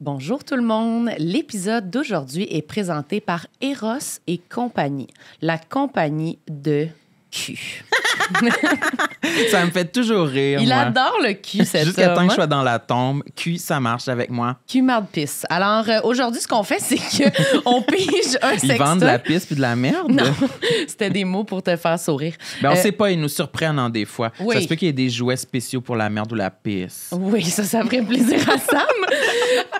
Bonjour tout le monde. L'épisode d'aujourd'hui est présenté par Eros et compagnie, la compagnie de cul. Ça me fait toujours rire. Il moi. adore le cul, cet Jusqu'à temps que je sois dans la tombe, cul, ça marche avec moi. Cul marde pisse. Alors euh, aujourd'hui, ce qu'on fait, c'est qu'on pige un Ils vendent de sextoy. la pisse puis de la merde? Non, c'était des mots pour te faire sourire. Ben, on Euh, sait pas, ils nous surprennent en des fois. Oui. Ça se peut qu'il y ait des jouets spéciaux pour la merde ou la pisse. Oui, ça, ça ferait plaisir à Sam.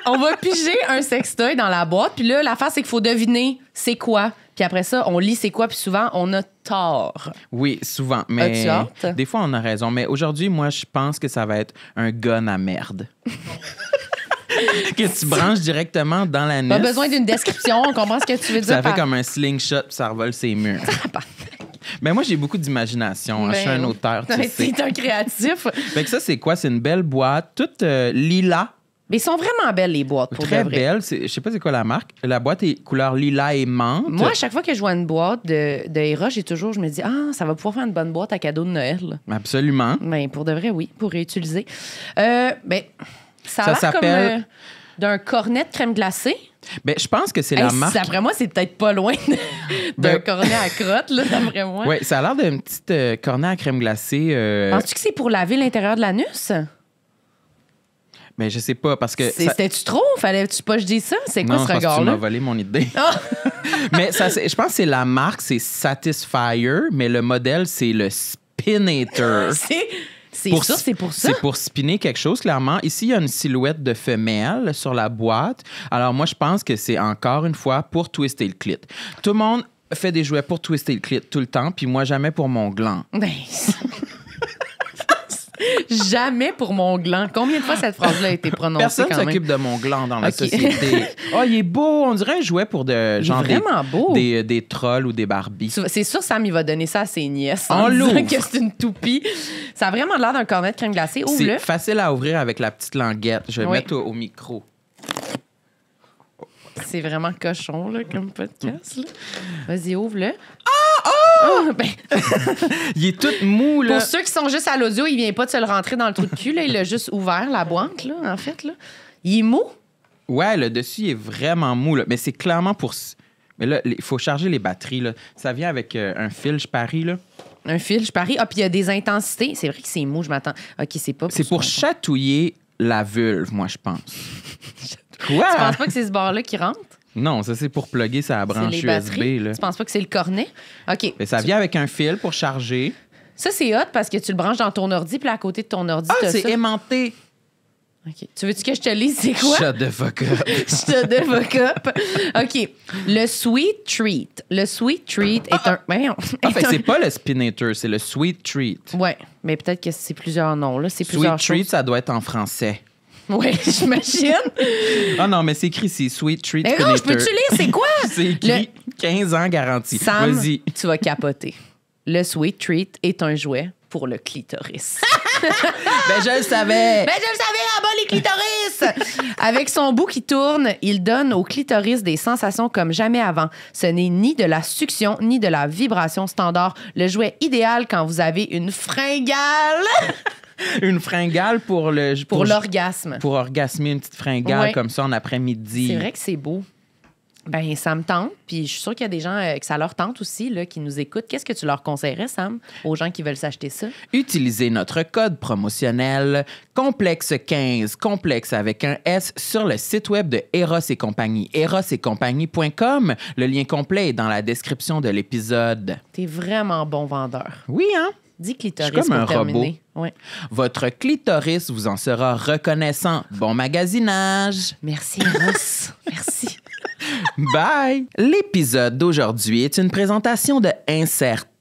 on va piger un sextoy dans la boîte. Puis là, l'affaire, c'est qu'il faut deviner c'est quoi. Puis après ça, on lit c'est quoi. Puis souvent, on a tort. Oui, souvent. Mais hâte? des fois, on a raison. Mais aujourd'hui, moi, je pense que ça va être un gun à merde. que tu branches directement dans la Pas nuque. besoin d'une description. On comprend ce que tu veux dire. Ça fait par- comme un slingshot puis ça revole ses murs. Mais moi, j'ai beaucoup d'imagination. hein. Je suis Ben, un auteur, tu sais. Un créatif. Fait que ça, c'est quoi? C'est une belle boîte, toute euh, lilas. Mais ils sont vraiment belles, les boîtes, pour Très de vrai. belle. C'est- Je sais pas c'est quoi la marque. La boîte est couleur lilas et menthe. Moi, à chaque fois que je vois une boîte de, de Hera, j'ai toujours, je me dis, ah, ça va pouvoir faire une bonne boîte à cadeau de Noël. Absolument. Mais pour de vrai, oui, pour réutiliser. Euh, ben, ça a l'air comme s'appelle- euh, d'un cornet de crème glacée. Ben, je pense que c'est Hey, la marque. D'après moi, c'est peut-être pas loin de- d'un Ben- cornet à crotte, là, d'après moi. Ouais, ça a l'air d'une petite euh, cornet à crème glacée. euh, Penses-tu que c'est pour laver l'intérieur de l'anus? Ben, je sais pas parce que. Ça- C'était-tu trop? Fallait-tu pas que je dise ça? C'est quoi Non, ce que tu m'as regard-là? volé mon idée. Ah! mais ça, je pense que c'est la marque, c'est Satisfyer, mais le modèle, c'est le Spinator. C'est c'est Pour ça, c'est pour ça? C'est pour spinner quelque chose, clairement. Ici, il y a une silhouette de femelle sur la boîte. Alors, moi, je pense que c'est encore une fois pour twister le clit. Tout le monde fait des jouets pour twister le clit tout le temps, puis moi, jamais pour mon gland. Ben, Jamais pour mon gland. Combien de fois cette phrase-là a été prononcée Personne s'occupe de mon gland dans la société. Oh, il est beau. On dirait un jouet pour de, Il est genre des, beau. des, des trolls ou des Barbies. C'est sûr, Sam, il va donner ça à ses nièces. En En disant louvre. que c'est une toupie. Ça a vraiment l'air d'un cornet de crème glacée. Ouvre-le. C'est facile à ouvrir avec la petite languette. Je vais Oui. le mettre au, au micro. C'est vraiment cochon, là, comme podcast. Vas-y, ouvre-le. Ah! Ben, Il est tout mou, là. pour ceux qui sont juste à l'audio, il vient pas de se le rentrer dans le trou de cul. Là. Il a juste ouvert la boîte, là, en fait. Là. Il est mou? Ouais, le dessus il est vraiment mou, là. mais c'est clairement pour. Mais là, il faut charger les batteries. Là. Ça vient avec euh, un fil, je parie. Là. Un fil, je parie. Ah, puis il y a des intensités. C'est vrai que c'est mou, je m'attends. OK, c'est pas C'est pour chatouiller la vulve, moi, je pense. Quoi? Tu penses pas que c'est ce bord-là qui rentre? Non, ça, c'est pour plugger sa branche les USB. Là. Tu penses pas que c'est le cornet? OK. Mais ça vient avec un fil pour charger. Ça, c'est hot parce que tu le branches dans ton ordi, puis à côté de ton ordi, Ah, c'est aimanté. OK. Tu veux-tu que je te lise c'est quoi? Shut the fuck up. je te dévoque up. OK. Le Sweet Treat. Le Sweet Treat est un... Voyons. Ah, Est fait un- c'est pas le spinator, c'est le sweet treat. Ouais, mais peut-être que c'est plusieurs noms, là. C'est Sweet plusieurs treat, ça doit être en français. Ouais, j'imagine. Ah non, mais c'est écrit ici, sweet treat Mais non, je peux-tu lire? C'est quoi? C'est écrit 15 ans garantie. Sam, Vas-y. tu vas capoter. Le Sweet Treat est un jouet pour le clitoris. Ben, je le savais. Ben, je le savais, là-bas, les clitoris! Avec son bout qui tourne, il donne au clitoris des sensations comme jamais avant. Ce n'est ni de la succion, ni de la vibration standard. Le jouet idéal quand vous avez une fringale Une fringale pour le. pour l'orgasme. Pour orgasmer une petite fringale Ouais. comme ça en après-midi. C'est vrai que c'est beau. Ben, ça me tente. Puis je suis sûre qu'il y a des gens euh, que ça leur tente aussi, là, qui nous écoutent. Qu'est-ce que tu leur conseillerais, Sam, aux gens qui veulent s'acheter ça? Utilisez notre code promotionnel complexe15, complexe avec un S sur le site web de Eros et compagnie, erosetcompagnie.com. Le lien complet est dans la description de l'épisode. T'es vraiment bon vendeur. Oui, hein? Dis clitoris Je suis comme pour un terminer. Ouais. Votre clitoris vous en sera reconnaissant. Bon magasinage! Merci, Ross. Merci. Bye! L'épisode d'aujourd'hui est une présentation de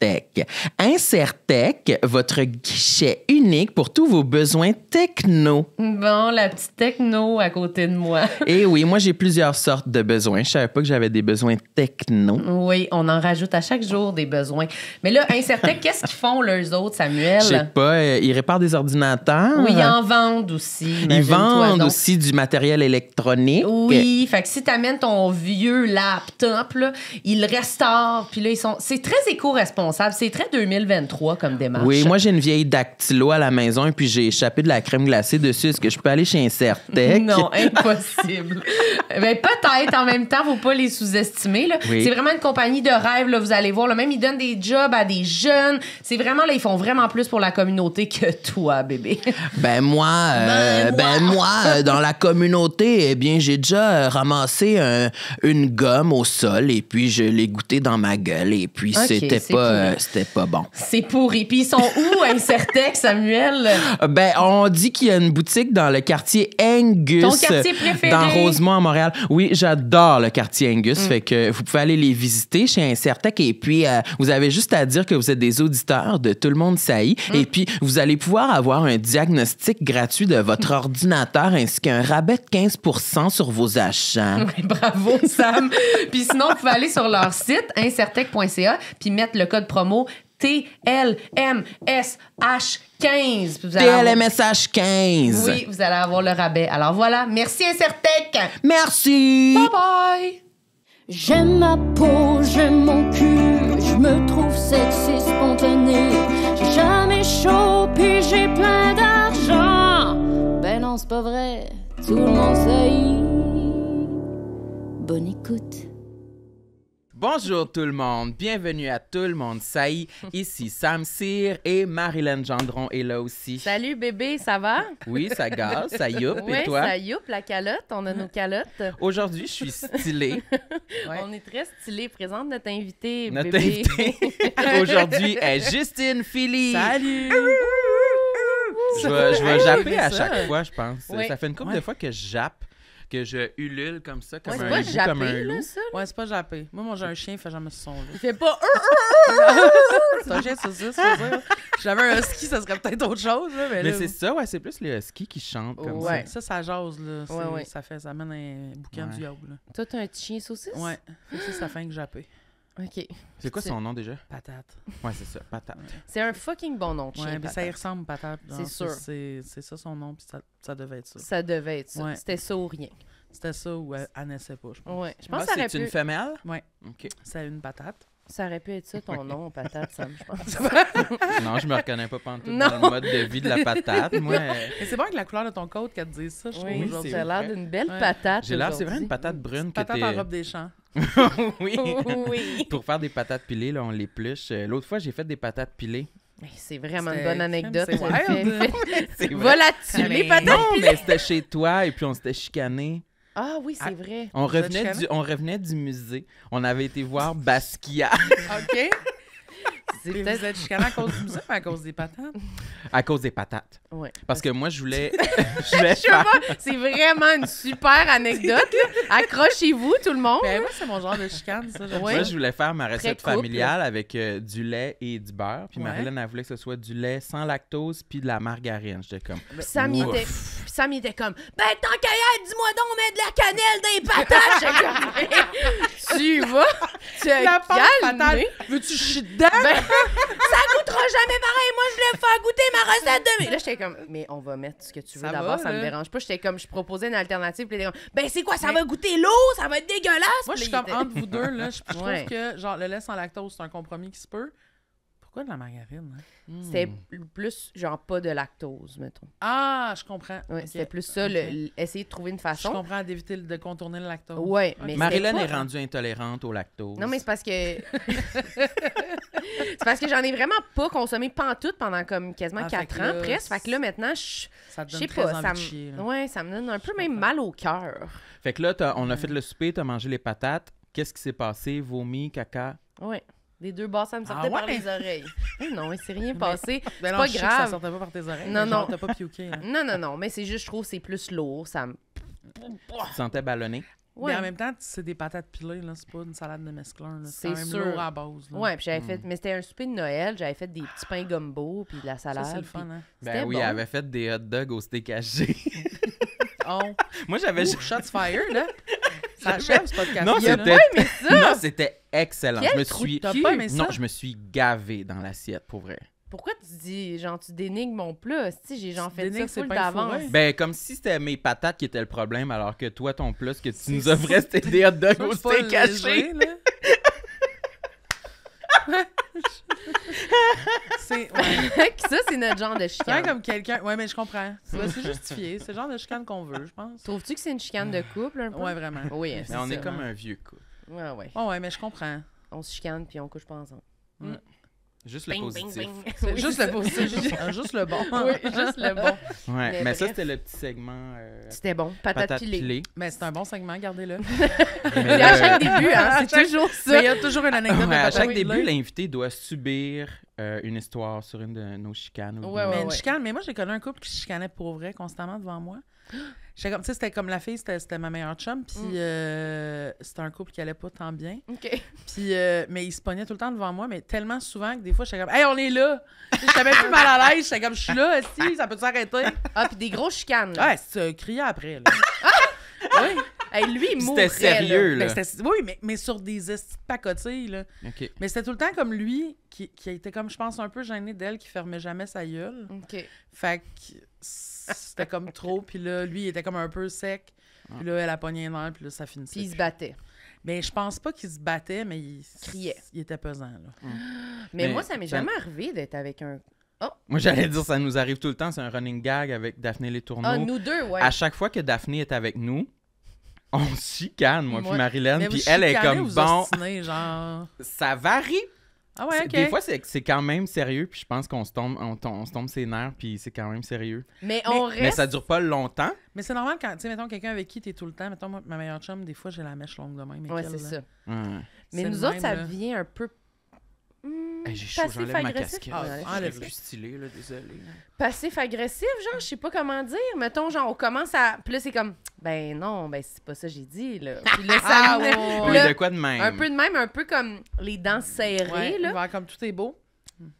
Insertech. Insertech, votre guichet unique pour tous vos besoins techno. Bon, la petite techno à côté de moi. Et oui, moi j'ai plusieurs sortes de besoins. Je savais pas que j'avais des besoins techno. Oui, on en rajoute à chaque jour des besoins. Mais là, Incertec, qu'est-ce qu'ils font, leurs autres, Samuel? Je sais pas, euh, ils réparent des ordinateurs. Oui, ils en vendent aussi. Ils vendent aussi du matériel électronique. Oui, fait que si t'amènes ton vieux laptop, là, ils le restaurent, puis là, ils sont... C'est très éco-responsable. Responsable. C'est très 2023 comme démarche. Oui, moi j'ai une vieille dactylo à la maison et puis j'ai échappé de la crème glacée dessus. Est-ce que je peux aller chez Incertec? Non, impossible. ben, peut-être en même temps, faut pas les sous-estimer. Oui. C'est vraiment une compagnie de rêve, là, vous allez voir. Là. Même ils donnent des jobs à des jeunes. C'est vraiment là, ils font vraiment plus pour la communauté que toi, bébé. Ben moi, euh, Ben, ben moi, euh, dans la communauté, eh bien j'ai déjà euh, ramassé un- une gomme au sol et puis je l'ai goûté dans ma gueule et puis c'était pas, euh, c'était pas bon. C'est pourri. Puis ils sont où, Incertec, Samuel? Ben, on dit qu'il y a une boutique dans le quartier Angus. Ton quartier préféré? Dans Rosemont, à Montréal. Oui, j'adore le quartier Mm. Angus. Fait que vous pouvez aller les visiter chez Incertec. Et puis, euh, vous avez juste à dire que vous êtes des auditeurs de Tout le monde saillit. Mm. Et puis, vous allez pouvoir avoir un diagnostic gratuit de votre ordinateur ainsi qu'un rabais de 15% sur vos achats. Oui, bravo, Sam. puis sinon, vous pouvez aller sur leur site, incertec.ca, puis mettre le code promo TLMSH15. Puis vous allez avoir- TLMSH 15. Oui, vous allez avoir le rabais. Alors voilà, merci Incertec. Merci. Bye bye. J'aime ma peau, j'aime mon cul, je me trouve sexy spontané. J'ai jamais chaud, puis j'ai plein d'argent. Ben non, c'est pas vrai, tout le monde sait. Bonne écoute. Bonjour tout le monde, bienvenue à Tout le monde saillit. Ici Sam Cyr et Marilyn Gendron est là aussi. Salut bébé, ça va? Oui, ça gaz, ça youp. Oui, et toi? ça youp, la calotte. On a nos calottes. Aujourd'hui, je suis stylée. On est très stylé. Présente notre invité, Notre bébé. invitée aujourd'hui est Justine Philly. Salut! Je vais, je vais Hey, japper à chaque ça. fois, je pense. Oui. Ça fait une couple Ouais. de fois que je jappe, que je ulule comme ça, comme Ouais, c'est un pas jappé, comme un là, loup. ça? Ouais, c'est pas jappé. Moi, moi j'ai un chien, il fait jamais ce son-là. Il fait pas... C'est un chien saucisse, faut dire. Si j'avais un husky, ça serait peut-être autre chose, là, mais, Mais là, c'est ça, ouais, c'est plus les huskies qui chantent comme Ouais. Ça, ça jase, là. C'est- Ouais, ouais. Ça, fait, ça amène un bouquin Ouais. du diable, là. Toi, t'as un petit chien saucisse? Ouais. Fait que ça, ça fait que japper. OK. C'est quoi son nom déjà? Patate. Ouais, c'est ça, patate. C'est un fucking bon nom de chien, Ouais, mais ça y ressemble, patate. C'est sûr. C'est c'est ça son nom, puis ça, ça devait être ça. Ça devait être ça. Ouais. C'était ça ou rien. C'était ça ou elle, elle naissait pas, je pense. Ouais. Je pense Ah, que ça aurait, c'est pu... une femelle? Ouais. OK. C'est une patate. ça aurait pu être ça, ton nom, patate, Sam, je pense. Non, je me reconnais pas pantoute Non. dans le mode de vie de la patate. Moi, Mais c'est bon avec la couleur de ton côte qu'elle te dise ça, je trouve, Oui, aujourd'hui. ça a l'air d'une belle Ouais. patate j'ai l'air, c'est vrai, une patate brune que Patate en robe des champs. oui. Oui. Pour faire des patates pilées, là, on l'épluche. Euh, L'autre fois, j'ai fait des patates pilées. C'est vraiment une bonne anecdote. c'est Va là-dessus, les patates. Non, mais c'était chez toi et puis on s'était chicané. Ah oui, c'est Ah. vrai. On revenait, du, on revenait du musée. On avait été voir Basquiat OK. C'est peut-être... vous êtes chicané à cause du musée, mais à cause des patates? à cause des patates. Ouais. Parce que moi, je voulais. je voulais Je sais faire- pas, c'est vraiment une super anecdote. là. Accrochez-vous, tout le monde. Ben, moi, c'est mon genre de chicane, ça. j'aime. Moi, ça. je voulais faire ma recette couple. familiale avec euh, du lait et du beurre. Puis Ouais. Marilyn, elle voulait que ce soit du lait sans lactose puis de la margarine. J'étais comme. Puis Sam, il Ouf. était, puis Sam, il était comme, ben, tant qu'à y être, dis-moi donc, mets de la cannelle dans les patates. J'étais comme, tu vas te La calmer. patate. Veux-tu chier dedans? Ben, ça goûtera jamais pareil. Moi, je voulais faire goûter ma recette de... Mais là, j'étais comme, mais on va mettre ce que tu veux Ça d'abord, ça me dérange pas. J'étais comme, je proposais une alternative. Puis ben, c'est quoi, ça va goûter l'eau? Ça va être dégueulasse? Moi, je suis comme était- entre vous deux, là. Je, je trouve Ouais. que, genre, le lait sans lactose, c'est un compromis qui se peut. Pourquoi de la margarine? hein? C'était Hmm. plus, genre, pas de lactose, mettons. Ah, je comprends. Ouais. C'était plus ça, le- essayer de trouver une Je façon. comprends d'éviter le- de contourner le lactose. Ok. mais Marilyn c'était est rendue intolérante au lactose. Non, mais c'est parce que. c'est parce que j'en ai vraiment pas consommé pantoute pendant comme quasiment Ah, fait 4 que ans, là, presque. Fait que là, maintenant, je sais pas. Ça chier, me... Ouais, ça me donne un peu même mal au cœur. Fait que là, t'as- on a fait le souper, t'as mangé les patates. Qu'est-ce qui s'est passé? Vomi, caca? Ouais. Les deux basses, ça me Ah sortait par ouais? les oreilles. Non, il s'est rien passé. Ben non, pas je sais que grave. ça sortait pas par tes oreilles. Non, non. T'as pas piouqué. Hein. Non, non, non, mais c'est juste, je trouve que c'est plus lourd. Ça me. Tu te sentais ballonné? Ouais. Mais en même temps, c'est des patates pilées, là. C'est pas une salade de mesclun. C'est sûr. lourd à base. Là. Ouais, puis j'avais fait. Mais c'était un souper de Noël. J'avais fait des petits pains gumbo, puis de la Ça, salade. c'est le fun, hein. Ben oui, bon. elle avait fait des hot dogs au steak haché. Oh, Moi, j'avais. Shots fired, là. Ça achève, ce podcast. Non, c'était. Non, c'était excellent. Quel je me suis. Pas aimé ça? Non, je me suis gavé dans l'assiette, pour vrai. Pourquoi tu dis, genre, tu dénigres mon plat? Si j'ai genre fait ça full d'avance. Ben, comme si c'était mes patates qui étaient le problème, alors que toi, ton plus que tu nous offrais, c'était des hot dogs au steak là. C'est ouais. ça, c'est notre genre de chicane. comme quelqu'un. Ouais, mais je comprends. C'est justifié. C'est le genre de chicane qu'on veut, je pense. Trouves-tu que c'est une chicane de couple, un peu? Ouais, vraiment. Oui, Mais on est comme un vieux couple. Ouais, ouais. Oh, ouais, mais je comprends. On se chicane puis on couche pas ensemble. Juste le Bing, positif. bing, bing. Oui, juste le positif, juste, juste le bon. Oui, juste le bon. Ouais, Mais mais, ça, c'était le petit segment euh, C'était bon. Patate, patate pilée. pilée. Mais c'est un bon segment, gardez-le. Mais C'est à chaque début, hein. C'est toujours Mais ça. il y a toujours une anecdote Ouais, de à chaque début, l'invité doit subir euh, une histoire sur une de nos chicanes. ou Ouais, de- Mais ouais, une ouais. chicane, mais moi j'ai connu un couple qui chicanait pour vrai constamment devant moi. J'étais comme, tu sais, c'était comme la fille, c'était c'était ma meilleure chum, puis Mm. euh, c'était un couple qui allait pas tant bien. OK. Puis, euh, mais il se pognait tout le temps devant moi, mais tellement souvent que des fois, j'étais comme, hey, on est là! J'étais même plus mal à l'aise, j'étais comme, je suis là, si, ça peut s'arrêter? Ah, puis des grosses chicanes. là. Ouais, c'est crié après, là. oui, Hey, lui, il C'était sérieux, là. c'était- oui mais, mais sur des pacotilles, là. OK. Mais c'était tout le temps comme lui, qui, qui était comme, je pense, un peu gêné d'elle, qui fermait jamais sa gueule. OK. Fait que c'était comme trop, puis là, lui, il était comme un peu sec. Puis là, elle a pogné un air, puis là, ça finissait. Puis il se battait. Mais je pense pas qu'il se battait, mais il Criait. Il était pesant, là. Mais, Mais moi, ça m'est ça- jamais arrivé d'être avec un. Moi, j'allais dire, ça nous arrive tout le temps. C'est un running gag avec Daphné Les Tourneaux. Ah, nous deux, ouais. À chaque fois que Daphné est avec nous, on chicane, moi puis. Marilyn. Mais Puis elle est comme, vous bon, ostinez, genre... ça varie. Ah ouais. Des fois, c'est c'est quand même sérieux, puis je pense qu'on se tombe, on, se tombe ses nerfs, puis c'est quand même sérieux. Mais on Mais reste. ça dure pas longtemps. Mais c'est normal quand, tu sais, mettons, quelqu'un avec qui t'es tout le temps, mettons, moi, ma meilleure chum, des fois, j'ai la mèche longue de même. mais Ouais, qu'elle, c'est là. ça. Ouais. Mais nous autres, même, ça là. devient un peu. Hey, J'ai chaud, j'enlève ma Passif-agressif. casquette. Ah, c'est stylé, là, désolé. Passif-agressif, genre, je sais pas comment dire. Mettons, genre, on commence à. Puis là, c'est comme. Ben non, ben c'est pas ça que j'ai dit, là. Puis là, ça. Ah, ouais, Oui, de quoi de même? un peu de même, un peu comme les dents serrées, Ouais, là. comme tout est beau.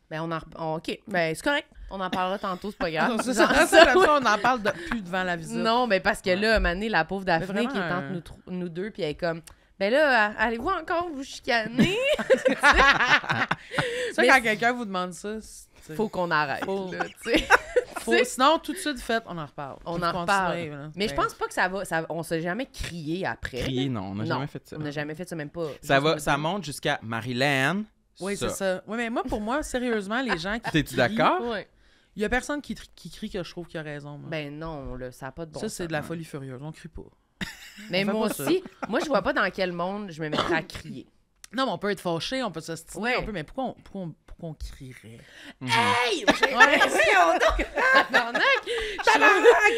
Ben on en. on- OK, ben c'est correct. On en parlera tantôt, c'est pas grave. c'est Genre, ça, ça, comme ça, on en parle de, plus devant la visite. Non, mais parce que là, Mané, la pauvre Daphné qui est entre un- nous, nous deux, puis elle est comme. Ben là, allez-vous encore vous chicaner? Ça, quand quelqu'un vous demande ça, c'est- Faut qu'on arrête. Faut- là, sinon, tout de suite, fait, on en reparle. On en reparle. là. Mais je Ben, pense pas que ça va. Ça, on s'est jamais crié après. Crier, non, on n'a jamais fait ça. On n'a jamais fait ça, même pas. Ça, va, ça monte jusqu'à Marilyn. Oui, c'est ça. Oui, mais moi, pour moi, sérieusement, les gens qui. T'es-tu d'accord? Ouais. Il y a personne qui, crie que je trouve qu'il a raison. moi. Ben non, là, ça n'a pas de bon ça, sens. c'est de la folie furieuse. On crie pas. Mais on moi aussi, moi, je vois pas dans quel monde je me mettrais à crier. Non, mais on peut être fâché, on peut se Ouais. un peu, mais pourquoi on, pourquoi on, pourquoi on crierait? Hey! J'ai Ouais. l'impression, donc! Tabarnak!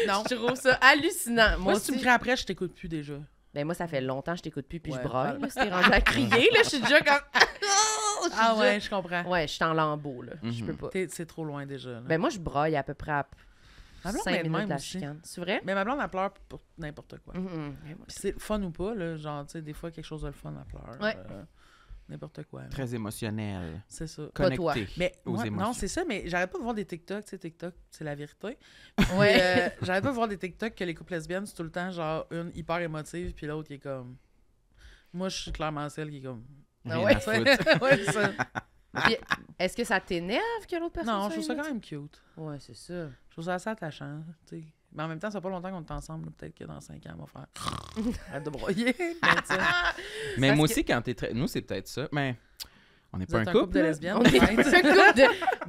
Non. Je trouve ça hallucinant. Moi, Moi, si tu me aussi. cries après, je t'écoute plus déjà. Ben moi, ça fait longtemps que je t'écoute plus, puis Ouais, je braille. Là, c'était rendu à crier, là. Je suis déjà comme... Je suis Ah ouais, je comprends. Ouais, je suis en lambeau, là. Je Mhm. peux pas. T'es- C'est trop loin déjà. là. Ben moi, je braille à peu près à Ma blonde 5 est même de la aussi. chicane. C'est vrai? Mais ma blonde, elle pleure pour n'importe quoi. Moi, Puis c'est fun ou pas, là, genre, tu sais, des fois, quelque chose de le fun, elle pleure. Ouais. euh, n'importe quoi. là. Très émotionnel. C'est ça. Pas toi. Connecté Mais aux moi, émotions. non, c'est ça, mais j'arrête pas de voir des TikTok, tu sais, TikTok, c'est la vérité. Ouais. Euh, j'arrête pas de voir des TikTok que les couples lesbiennes, c'est tout le temps, genre, une hyper émotive, puis l'autre qui est comme. Moi, je suis clairement celle qui est comme. Ah ouais? à foutre. ouais, c'est ça. Puis, Est-ce que ça t'énerve que l'autre personne Non, soit je trouve ça quand même cute. Ouais, c'est ça. Je trouve ça assez attachant, tu sais. Mais en même temps, ça fait pas longtemps qu'on est ensemble. Peut-être que dans 5 ans, on va faire. Arrête de broyer. Mais Mais Parce moi que- aussi, quand t'es très. Nous, c'est peut-être ça. Mais on n'est pas un êtes couple. de lesbiennes. On est un couple de...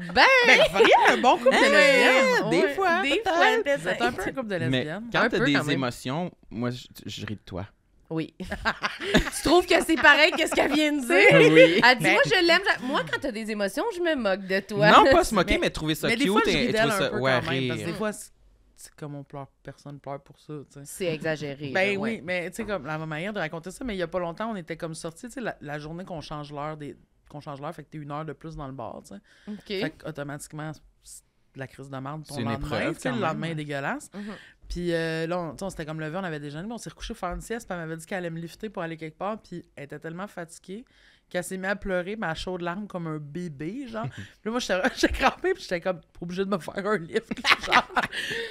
Ben! Ben, feriez un bon couple de lesbiennes. des Ouais, fois, Des fois, Vous êtes un peu un couple de Mais lesbiennes. quand Un t'as des quand émotions, moi, je, je ris de toi. Oui. tu trouves que c'est pareil que ce qu'elle vient de dire? Oui. Elle dit, moi, je l'aime. Moi, quand t'as des émotions, je me moque de toi. Non, pas se moquer, Mais- mais, trouver ça Mais des cute fois, je et, et trouver un ça. Ouais, quand même. Parce que des fois, c'est comme on pleure, personne pleure pour ça, tu sais. C'est exagéré. Ben oui, mais tu sais, comme la manière de raconter ça, mais il y a pas longtemps, on était comme sortis, tu sais, la, la journée qu'on change l'heure des qu'on change l'heure, fait que t'es une heure de plus dans le bar, tu sais. OK. Fait de la crise de merde ton lendemain, tu sais, le lendemain est dégueulasse. Mhm. Puis euh, là, on, on s'était comme levé, on avait déjeuné, mais on s'est recouché pour faire une sieste, puis elle m'avait dit qu'elle allait me lifter pour aller quelque part, puis elle était tellement fatiguée qu'elle s'est mise à pleurer, mais à chaudes larmes comme un bébé, genre. puis là, moi, j'étais crampée, puis j'étais comme pas obligée de me faire un lift, genre.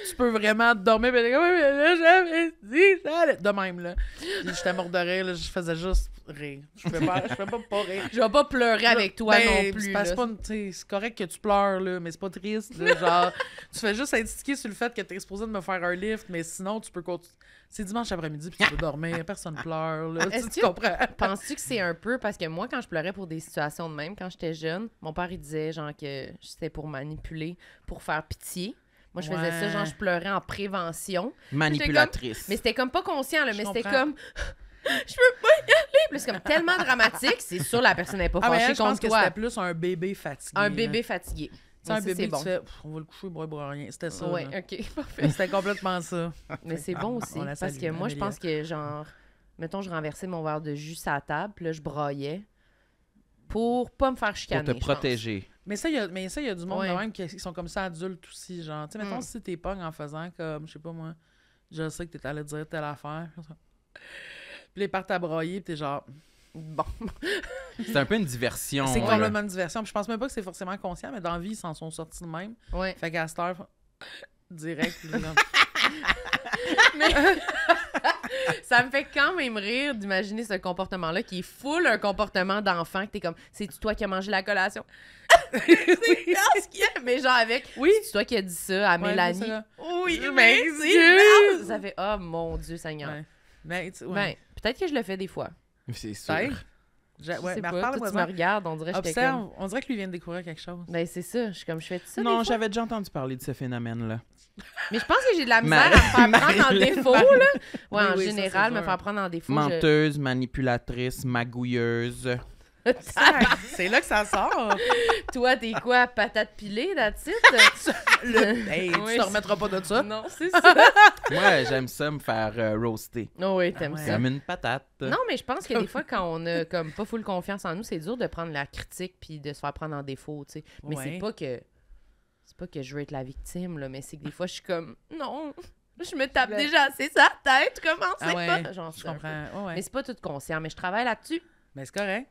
tu peux vraiment dormir, puis comme, mais là, j'avais dit, j'allais. De même, là. J'étais morte de rire, là, je faisais juste rire. Je fais pas, je fais pas pas rire. Je vais pas pleurer avec toi Ben, non plus. C'est correct que tu pleures, là, mais c'est pas triste. là, genre, tu fais juste indiquer sur le fait que t'es exposé de me faire un lift. mais sinon, tu peux continuer. C'est dimanche après-midi, puis tu peux dormir, personne pleure, là. Est-ce Tu, tu que- comprends? Penses-tu que c'est un peu parce que moi, quand je pleurais pour des situations de même, quand j'étais jeune, mon père il disait genre que c'était pour manipuler, pour faire pitié. Moi, je faisais ça, genre je pleurais en prévention. Manipulatrice. Mais c'était comme pas conscient, là, mais c'était comme je peux pas y aller. C'est comme tellement dramatique, c'est sûr la personne n'est pas Ah, mais fâchée elle, je pense que c'était plus un bébé fatigué. Un là. bébé fatigué. Tu sais, un bébé, c'est bon. tu fais, on va le coucher, il boira rien. C'était ça. Là. ok, parfait. C'était complètement ça. Mais c'est bon aussi. Parce salue, que moi, je pense que, genre, mettons, je renversais mon verre de jus à la table, puis là, je braillais pour pas me faire Pour chicaner. te je pense. protéger. Mais ça, il y a, mais ça, il y a du monde Ouais. de même qui, qui sont comme ça adultes aussi, genre. Tu sais, mettons, Mm. si t'es pognes en faisant comme, je sais pas moi, je sais que t'es allé dire telle affaire. Puis les partent à broyer, puis t'es genre. Bon. C'est un peu une diversion. C'est complètement une diversion. Puis je pense même pas que c'est forcément conscient, mais dans la vie, ils s'en sont sortis de même. Ouais. Fait qu'à cette heure, direct, là, Ça me fait quand même rire d'imaginer ce comportement-là qui est full un comportement d'enfant que t'es comme, c'est toi qui as mangé la collation? c'est parce qu'il y a- Mais genre avec, Oui. c'est toi qui as dit ça à Ouais, Mélanie? ça. oui, Mais mais c'est merde. Ça fait, oh mon Dieu Seigneur. Mais, ouais. Ben, peut-être que je le fais des fois. C'est sûr. Je- Je ouais, sais mais pas. Toi, tu me ça. regardes, on dirait que Observe, comme... on dirait que lui vient de découvrir quelque chose. Ben, c'est ça. Je suis comme, je fais ça des Non, j'avais déjà entendu parler de ce phénomène-là. Mais je pense que j'ai de la misère à me faire prendre en défaut, là. Ouais, Oui, en oui, ça, général, me faire prendre en défaut. je- Menteuse, manipulatrice, magouilleuse. C'est là que ça sort. Toi, t'es quoi, patate pilée, that's it? Le... Hey, Oui, tu te remettras pas de ça? non, c'est ça. Moi, j'aime ça me faire euh, roaster. Oh oui, t'aimes Ah ouais. ça. Comme une patate. Non, mais je pense que des fois, quand on a comme pas full confiance en nous, c'est dur de prendre la critique puis de se faire prendre en défaut, tu sais. Mais Ouais. c'est pas que c'est pas que je veux être la victime, là, mais c'est que des fois, je suis comme non, je me tape déjà assez sa tête, comment c'est Ah ouais, pas? Genre, Je comprends. Mais c'est pas tout conscient, mais je travaille là-dessus. Mais c'est correct.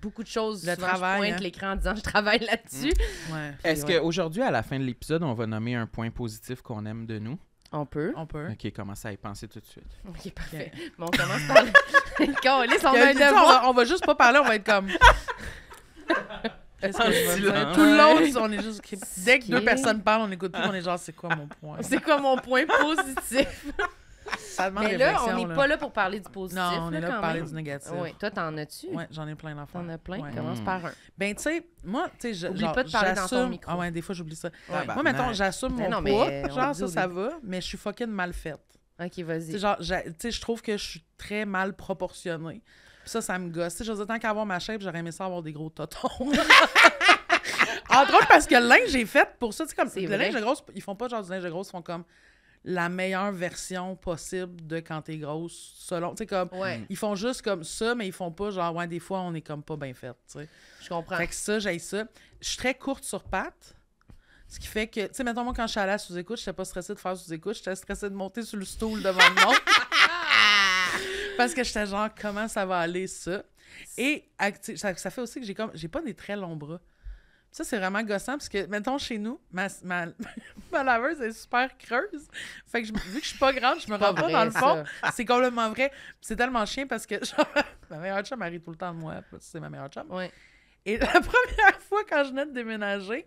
Beaucoup de choses. Le souvent, travail, je pointe hein. l'écran en disant je travaille là-dessus. Ouais. Est-ce ouais. qu'aujourd'hui, à la fin de l'épisode, on va nommer un point positif qu'on aime de nous? On peut. On peut. OK, commencez à y penser tout de suite. Ok, parfait. Bon, on commence par. Quand on laisse, on a un va, on va juste pas parler, on va être comme. Dire? Tout le long, on est juste. Dès que deux personnes parlent, on écoute plus, on est genre, c'est quoi mon point? C'est quoi mon point positif? Ça demande Mais là, on n'est pas là pour parler du positif. Non, on est là pour parler même. du négatif. Oui, toi, t'en as-tu? Ouais, j'en ai plein d'enfants. T'en as plein? Ouais. Commence Mm. par un. Ben, tu sais, moi, tu sais, genre, pas de parler dans ton j'assume- micro. Ah ouais, des fois, j'oublie ça. Ouais. Moi, mettons, j'assume Mais mon non, mais poids. Genre, ça, ça va, mais je suis fucking mal faite. Ok, Tu sais, vas-y. genre, tu sais, je trouve que je suis très mal proportionnée. Puis ça, ça me gosse. Tu sais, je veux dire, tant qu'à avoir ma shape, j'aurais aimé ça avoir des gros totons. Entre autres, parce que le linge j'ai fait pour ça, tu sais, comme le vrai. linge de grosse, ils font pas genre du linge de grosse, ils font comme la meilleure version possible de quand t'es grosse, selon, tu sais, comme, Ouais, ils font juste comme ça, mais ils font pas genre, ouais, des fois, on est comme pas bien fait, tu sais. je comprends. Fait que ça, j'ai ça. Je suis très courte sur pattes. Ce qui fait que, tu sais, mettons, moi, quand je suis allée à sous-écoute, j'étais pas stressée de faire sous-écoute, j'étais stressée de monter sur le stool devant le monde. Parce que j'étais genre, comment ça va aller, ça? Et ça, ça fait aussi que j'ai comme, j'ai pas des très longs bras. Ça, c'est vraiment gossant parce que, mettons, chez nous, ma, ma, ma laveuse est super creuse. Fait que je- vu que je suis pas grande, je me pas rends pas dans le fond. C'est complètement vrai. C'est tellement chien parce que, genre, ma meilleure chum arrive tout le temps de moi. C'est ma meilleure chum. Ouais. Et la première fois, quand je venais de déménager,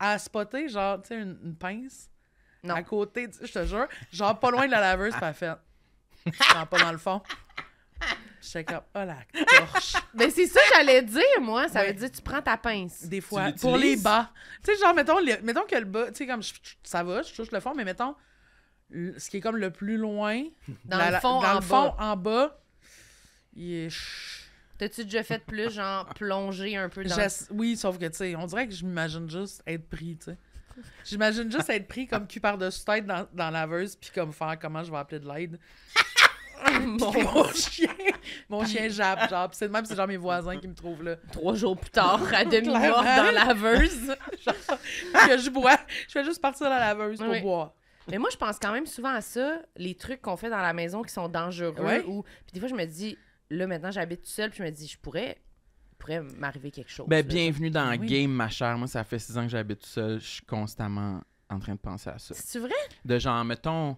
elle a spoté, genre, tu sais, une, une pince Non. à côté, je te jure, genre pas loin de la laveuse, puis elle a fait. Non, pas dans le fond. J'étais comme, oh la torche. Ben, c'est ça que j'allais dire, moi. Ça Ouais. veut dire tu prends ta pince. Des fois, pour les bas. Tu sais, genre, mettons, les- mettons que le bas, tu sais, comme, je- je- ça va, je touche le fond, mais mettons, ce qui est comme le plus loin, Dans la- le fond, dans en le fond, bas. en bas, il est. ch- T'as-tu déjà fait plus, genre, plonger un peu dans... J'ess- Oui, sauf que, tu sais, on dirait que je m'imagine juste être pris, tu sais. J'imagine juste être pris comme cul par-dessus tête dans, dans la laveuse, puis comme faire comment je vais appeler de l'aide. Mon- Puis mon chien, mon chien jappe, genre. Puis c'est de même, c'est genre mes voisins qui me trouvent là. Trois jours plus tard, à demi-morte Clairement. dans la laveuse. que je bois. Je fais juste partir dans la laveuse pour Oui. boire. Mais moi, je pense quand même souvent à ça, les trucs qu'on fait dans la maison qui sont dangereux. Ouais. Ou... Puis des fois, je me dis, là, maintenant, j'habite tout seul, puis je me dis, je pourrais, il pourrait m'arriver quelque chose. Ben, là. bienvenue dans Oui. Game, ma chère. Moi, ça fait six ans que j'habite tout seul. Je suis constamment en train de penser à ça. C'est vrai? De genre, mettons,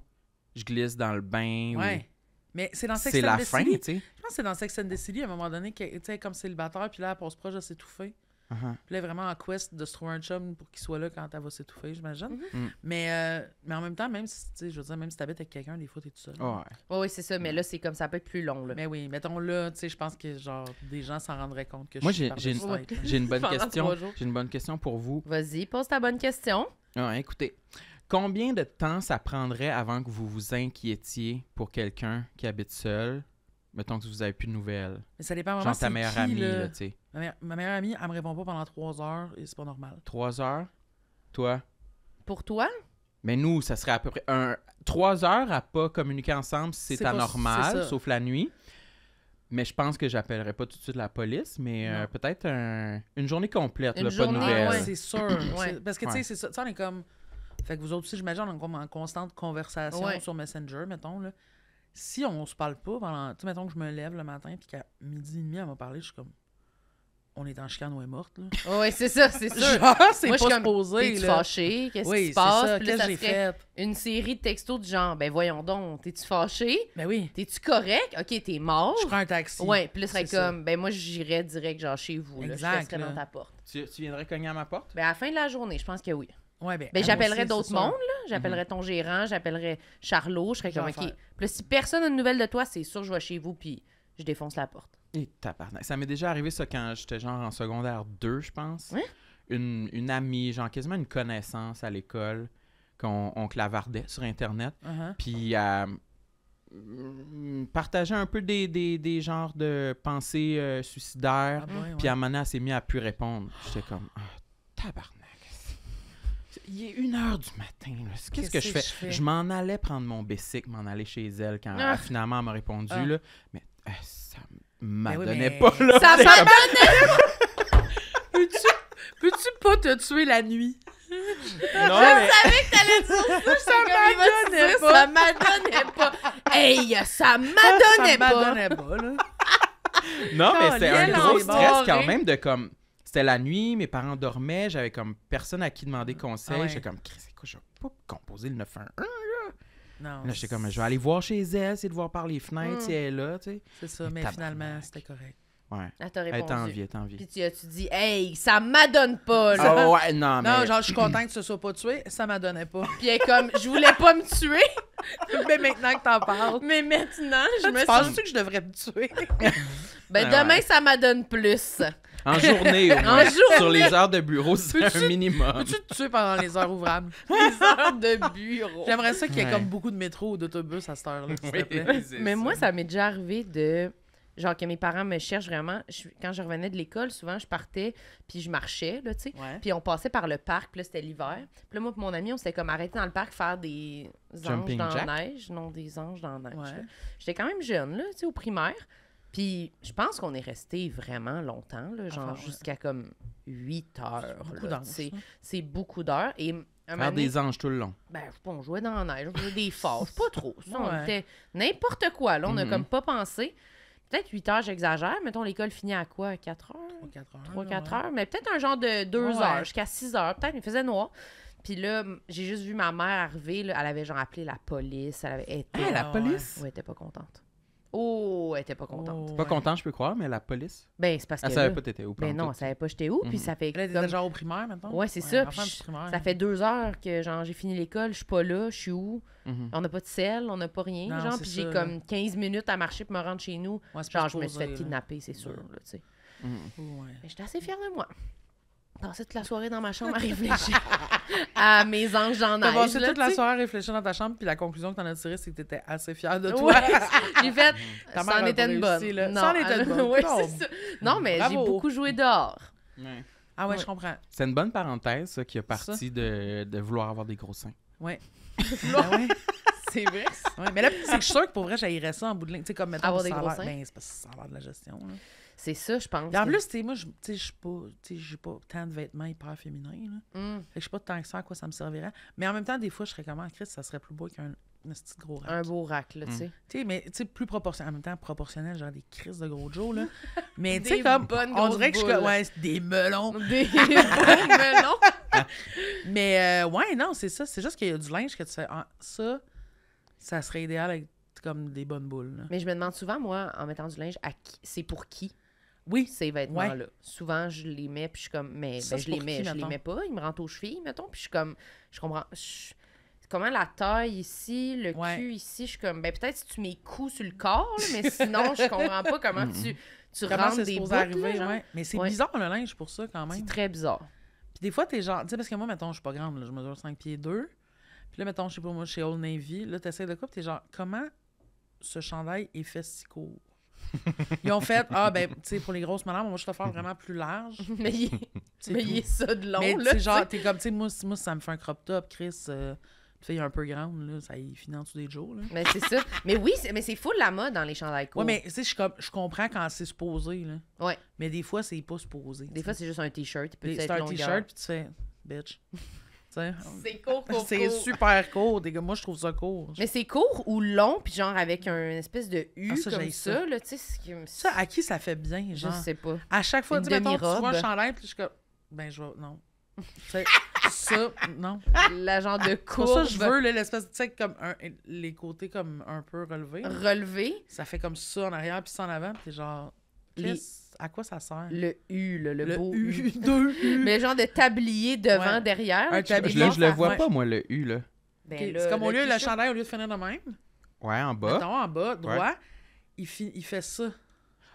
je glisse dans le bain. ou- Ouais. Mais c'est dans Sex C'est and la the fin, City. tu sais. Je pense que c'est dans Sex and the City à un moment donné, que, tu sais, comme célibataire, puis là, elle passe proche de s'étouffer. Uh-huh. Puis là, vraiment en quest de se trouver un chum pour qu'il soit là quand elle va s'étouffer, j'imagine. Mhm. Mais, euh, mais en même temps, même si, je veux dire, même si t'habites avec quelqu'un, des fois, t'es tout seul. Ouais. Oui, oui, c'est ça. Mais là, c'est comme ça peut être plus long. Là. Mais oui, mettons là, tu sais, je pense que genre des gens s'en rendraient compte que Moi, je suis j'ai j'ai une, j'ai une bonne question. J'ai une bonne question pour vous. Vas-y, pose ta bonne question. Ouais, écoutez, combien de temps ça prendrait avant que vous vous inquiétiez pour quelqu'un qui habite seul? Mettons que vous avez plus de nouvelles. Mais ça dépend vraiment Genre ta meilleure qui, amie, là. là, tu sais. Ma, meilleure- ma meilleure amie, elle me répond pas pendant trois heures et c'est pas normal. Trois heures? Toi? Pour toi? Mais nous, ça serait à peu près un... trois heures à pas communiquer ensemble, c'est anormal, sauf la nuit. Mais je pense que j'appellerai pas tout de suite la police, mais euh, peut-être un- une journée complète, Une là, pas de journée, nouvelles. ouais. C'est sûr. Ouais. Parce que, tu Ouais. sais, c'est ça. Tu sais, on est comme. Fait que vous autres aussi, j'imagine, on est comme en constante conversation Ouais. sur Messenger, mettons. Là. Si on se parle pas pendant. Tu sais, mettons que je me lève le matin puis qu'à midi et demi, elle m'a parlé, je suis comme. On est en chicane ou est morte, là. Oui, c'est ça, c'est sûr. Genre, c'est Moi, je pas supposé, T'es-tu fâché? Qu'est-ce Oui, qui se passe? ça. Qu'est-ce ça que j'ai fait? une série de textos du genre, ben voyons donc, t'es-tu fâché? Ben oui. T'es-tu correct? Ok, t'es mort? Je prends un taxi. Ouais, puis là, C'est ça. comme, ben moi, j'irais direct, genre chez vous. Là, Exact, je resterais là. dans ta porte. Tu, tu viendrais cogner à ma porte? Ben à la fin de la journée, je pense que oui. Ouais, ben. Ben j'appellerais d'autres mondes, là. J'appellerais ton gérant, j'appellerais Charlot, je serais comme, ok. Puis si personne n'a de nouvelles de toi, c'est sûr, je vais chez vous, puis je défonce la porte. Et tabarnak. Ça m'est déjà arrivé ça quand j'étais genre en secondaire 2, je pense. Une, une amie, genre quasiment une connaissance à l'école qu'on on clavardait sur Internet. Uh-huh. Puis elle mm, partageait un peu des, des, des genres de pensées euh, suicidaires. Ah, ouais, Puis à un moment donné, elle s'est mise à plus répondre. J'étais comme, ah, tabarnak. Il est une heure du matin. Qu'est-ce que je fais? je fais? Je m'en allais prendre mon bicycle, m'en aller chez elle quand Ah. elle, finalement elle m'a répondu. Ah. Là. Mais euh, ça m'adonnait oui, mais- pas. Là. Ça m'a comme, Peux-tu peux-tu pas te tuer la nuit? Non, mais Ça m'adonnait pas. Ça m'adonnait pas. Hey, ça m'adonnait ça pas. m'adonnait pas, là. Non, mais c'était un gros stress quand même de comme. C'était la nuit, mes parents dormaient, j'avais comme personne à qui demander conseil. Ah ouais. J'étais comme, Chris, c'est quoi, je vais pas composer le 911. Non. Là, j'étais comme, je vais aller voir chez elle, essayer de voir par les fenêtres Mm. si elle est là, tu sais. C'est ça, mais finalement, c'était correct. Ouais. Elle t'a Elle est en répondu. vie, elle est en vie. Puis tu as-tu dit, hey, ça m'adonne pas, là? Ah ouais, non, mais. Non, genre, je suis content que tu ne sois pas tué, ça m'adonnait pas. Puis elle est comme, je voulais pas me tuer, mais maintenant que t'en parles, mais maintenant, je me tu sens. penses-tu que je devrais me tuer? Ben, Ah demain, ouais. ça m'adonne plus. En journée, au En journée. Sur les heures de bureau, c'est Peux-tu- un minimum. Peux-tu te tuer pendant les heures ouvrables? Les heures de bureau. J'aimerais ça qu'il y ait Ouais. comme beaucoup de métro ou d'autobus à cette heure-là, s'il te Oui, plaît. c'est Mais moi, ça m'est déjà arrivé de. Genre que mes parents me cherchent vraiment. Je- quand je revenais de l'école, souvent, je partais, puis je marchais, là, tu sais. Ouais. Puis on passait par le parc, puis là, c'était l'hiver. Puis là, moi et mon ami, on s'était comme arrêté dans le parc faire des anges Jumping dans jack? la neige. Non, des anges dans la neige. Ouais. là. J'étais quand même jeune, là, tu sais, au primaire. Puis je pense qu'on est resté vraiment longtemps, là, genre Enfin, ouais. jusqu'à comme 8 heures. Ça. C'est beaucoup d'heures. Et un Faire des anges tout le long. ben, on jouait dans la neige, on faisait des forges, pas trop. Ça, on était n'importe quoi. Là, on a Mhm. comme pas pensé. Peut-être 8 heures, j'exagère. Mettons, l'école finit à quoi? À 4 heures? 3-4 heures. 3-4 là, ouais. heures? Mais peut-être un genre de 2 Ouais. heures, jusqu'à 6 heures. Peut-être, il faisait noir. Puis là, j'ai juste vu ma mère arriver. là, elle avait genre appelé la police. Elle avait été. Ah, la police? Ouais, elle était pas contente. Oh, elle était pas contente. Oh, Pas ouais. content, je peux croire, mais la police? Ben, c'est parce que. Elle savait là- pas t'étais où. ben non, elle savait pas j'étais où. Puis Mhm. ça fait Là, t'étais comme- genre au primaire, maintenant? Ouais, c'est ça. Ça fait deux heures que genre j'ai fini l'école, je suis pas là, je suis où? Mhm. On n'a pas de sel, on n'a pas rien. Non, genre, puis j'ai comme 15 minutes à marcher pour me rendre chez nous. Genre, je me suis fait là. kidnapper, c'est sûr. Tu sais. Mhm. Mais j'étais assez fière de moi. Passer toute la soirée dans ma chambre à réfléchir à mes anges en T'as neige. passé là, toute la soirée à réfléchir dans ta chambre, puis la conclusion que t'en as tirée, c'est que t'étais assez fière de toi. Ouais, j'ai fait. Ta Ça en a était pas une réussi, bonne. là. Non, Ça en était une bonne. oui, Non. c'est ça. Non, mais j'ai beaucoup joué dehors. Ouais. Ah ouais, Ouais. je comprends. C'est une bonne parenthèse, ça, qui a parti de, de vouloir avoir des gros seins. Ouais. Ben ouais. C'est vrai. Ouais, mais là, c'est que je suis sûre que pour vrai, j'haïrais ça en bout de ligne. Tu sais, comme mettons, Avoir ça des a gros seins? Ben, c'est parce que ça a l'air de la gestion. Là. C'est ça, je pense. Puis en que- plus, tu sais, moi, je tu sais, je suis pas, j'ai pas tant de vêtements hyper féminins. Là. Fait que je sais pas tant que ça à quoi ça me servirait. Mais en même temps, des fois, je serais comme, Chris, ça serait plus beau qu'un un petit gros rack. un beau rack, là, tu Mm. sais. Tu sais, mais tu sais, plus proportionnel. En même temps, proportionnel, genre des crises de gros Joe, là. Mais tu sais, comme. bonnes On dirait que je suis ouais, c'est des melons. Des beaux melons. Mais euh, ouais, non, c'est ça. C'est juste qu'il y a du linge que tu fais. Ah, ça, ça serait idéal avec comme des bonnes boules. là. Mais je me demande souvent, moi, en mettant du linge, à qui... c'est pour qui? Oui. ces vêtements-là. Souvent, je les mets, puis je suis comme, mais Ça, ben, je les mets, qui, je les mets pas, ils me rentrent aux chevilles, mettons, puis je suis comme, je comprends. je- comment la taille ici, le Ouais. cul ici, je suis comme, ben peut-être si tu mets coups sur le corps, là, mais sinon, je comprends pas comment tu, tu Comment rentres des bouts, arriver, là, ouais. Mais c'est Ouais. bizarre le linge pour ça quand même. C'est très bizarre. Puis des fois, t'es genre, tu sais, parce que moi, mettons, je suis pas grande, là, je mesure 5 pieds 2. Puis là, mettons, je sais pas, moi, chez Old Navy, là, t'essaies de quoi, puis t'es genre, comment ce chandail est fait si court? Ils ont fait, ah, ben, tu sais, pour les grosses madames, moi, je te faire vraiment plus large. mais il, c'est mais il est ça de long, Mais là. sais, genre, tu t'es comme, tu sais, moi, moi, ça me fait un crop top, Chris, euh, tu fais un peu grande, là, ça y finit en dessous des jours, là. Mais c'est ça. Mais oui, mais c'est fou la mode dans les chandails courts. Ouais, mais tu sais, je comprends quand c'est supposé, là. Ouais. Mais des fois, c'est pas supposé. Des fois, c'est juste un t-shirt. C'est un t-shirt, puis tu fais, bitch. C'est court, court, c'est super court. des gars. Moi, je trouve ça court. Mais c'est court ou long, puis genre avec un espèce de U Ah, ça, comme ça, ça. là, tu sais, Ça, à qui ça fait bien, je genre? sais pas. À chaque fois, tu mettons, tu vois un chandail, puis je suis comme, ben, je vais, non. Ça, non. La genre de Pour courbe ça, je veux, l'espèce, tu sais, comme un, les côtés comme un peu relevés. relevée, Ça fait comme ça en arrière, puis ça en avant, puis genre, Les- à quoi ça sert? le U, là, le, beau U. U, deux U. Mais genre de tablier devant, Ouais. derrière. Un tablier. Là, je le vois Ouais. pas, moi, le U, là. Ben là, c'est comme au lieu, le t-shirt- chandail, au lieu de finir de même, Ouais, en bas. mettons, en bas, droit, il, fi- il fait ça.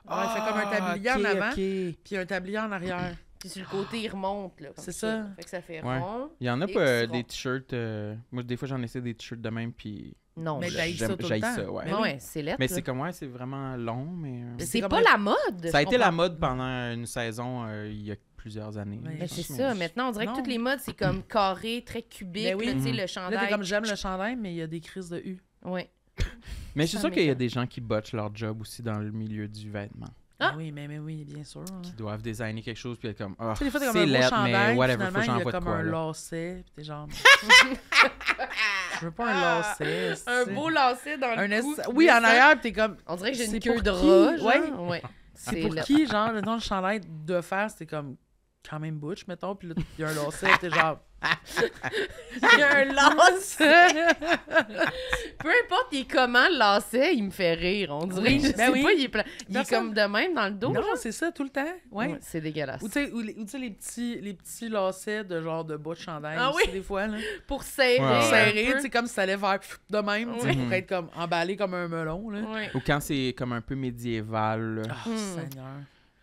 Alors, il fait comme un tablier Ah, ok, en avant, ok. puis un tablier en arrière. Puis sur le côté, il remonte, là. C'est ça. Fait que ça fait Ouais. rond. Il y en a pas euh, des t-shirts. euh, Moi, des fois, j'en essaie des t-shirts de même, puis. Non, Mais t'haïs ça j'aime- tout le j'haïs temps. ça, ouais. Mais Ouais, c'est lettre. Mais là. c'est comme, ouais, c'est vraiment long, mais. euh, Mais C'est pas la mode. Ça a été la mode pendant une saison, euh, il y a plusieurs années. Mais c'est ça. Maintenant, on dirait Non. que toutes les modes, c'est comme carré, très cubique. Ben oui. là, tu sais, Mhm. le Là, chandail. t'es comme j'aime le chandail, mais il y a des crises de U. Ouais. Mais je suis Ça sûr qu'il y a des gens qui botchent leur job aussi dans le milieu du vêtement. Ah! Oui, mais, mais oui, bien sûr. hein. Qui doivent designer quelque chose, puis être comme. Ah, comme c'est un beau laid, chandail, mais whatever, faut a de comme quoi. un là. lacet, puis t'es genre... Je veux pas un lacet. Un beau lacet dans Un le cou. es- qui Oui, en arrière, puis t'es comme... On dirait que j'ai une queue pour de qui? rat, genre. Ouais. Ouais. C'est pour qui, genre, mettons, le chandail de face, t'es comme quand même butch, mettons, puis là, il y a un lacet, t'es genre... Il y a un lacet. Peu importe il est comment le lacet, il me fait rire. On dirait. Oui, je ben sais oui. pas, il est, pla- il est comme de même dans le dos. non, c'est ça, tout le temps. Ouais. Ouais, c'est dégueulasse. Ou tu sais, ou les, ou petits, les petits lacets de genre de bas de chandail Ah aussi, oui? des fois, là. Pour serrer. Peu. tu sais, comme si ça allait faire de même, tu sais, Oui. pour être comme emballé comme un melon, là. Ou quand c'est comme un peu médiéval, là, Ah, Hmm. Seigneur.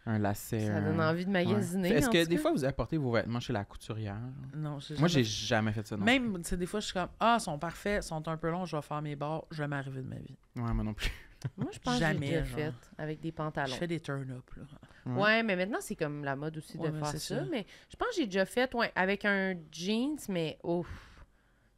Un lacet. Ça un- donne envie de Ouais. magasiner. Est-ce que des cas? fois, vous apportez vos vêtements chez la couturière? genre? Non, j'ai Moi, j'ai jamais fait ça, non. Même, tu sais, des fois, je suis comme, ah, ils sont parfaits, ils sont un peu longs, je vais faire mes bords, jamais arrivé de ma vie. Ouais, moi non plus. Moi, je pense que j'ai Jamais, déjà genre. fait avec des Je pantalons. fais des turn-up, là. Ouais. Ouais, mais maintenant, c'est comme la mode aussi de Ouais, faire c'est ça. ça. Mais je pense que j'ai déjà fait ouais, avec un jeans, mais ouf,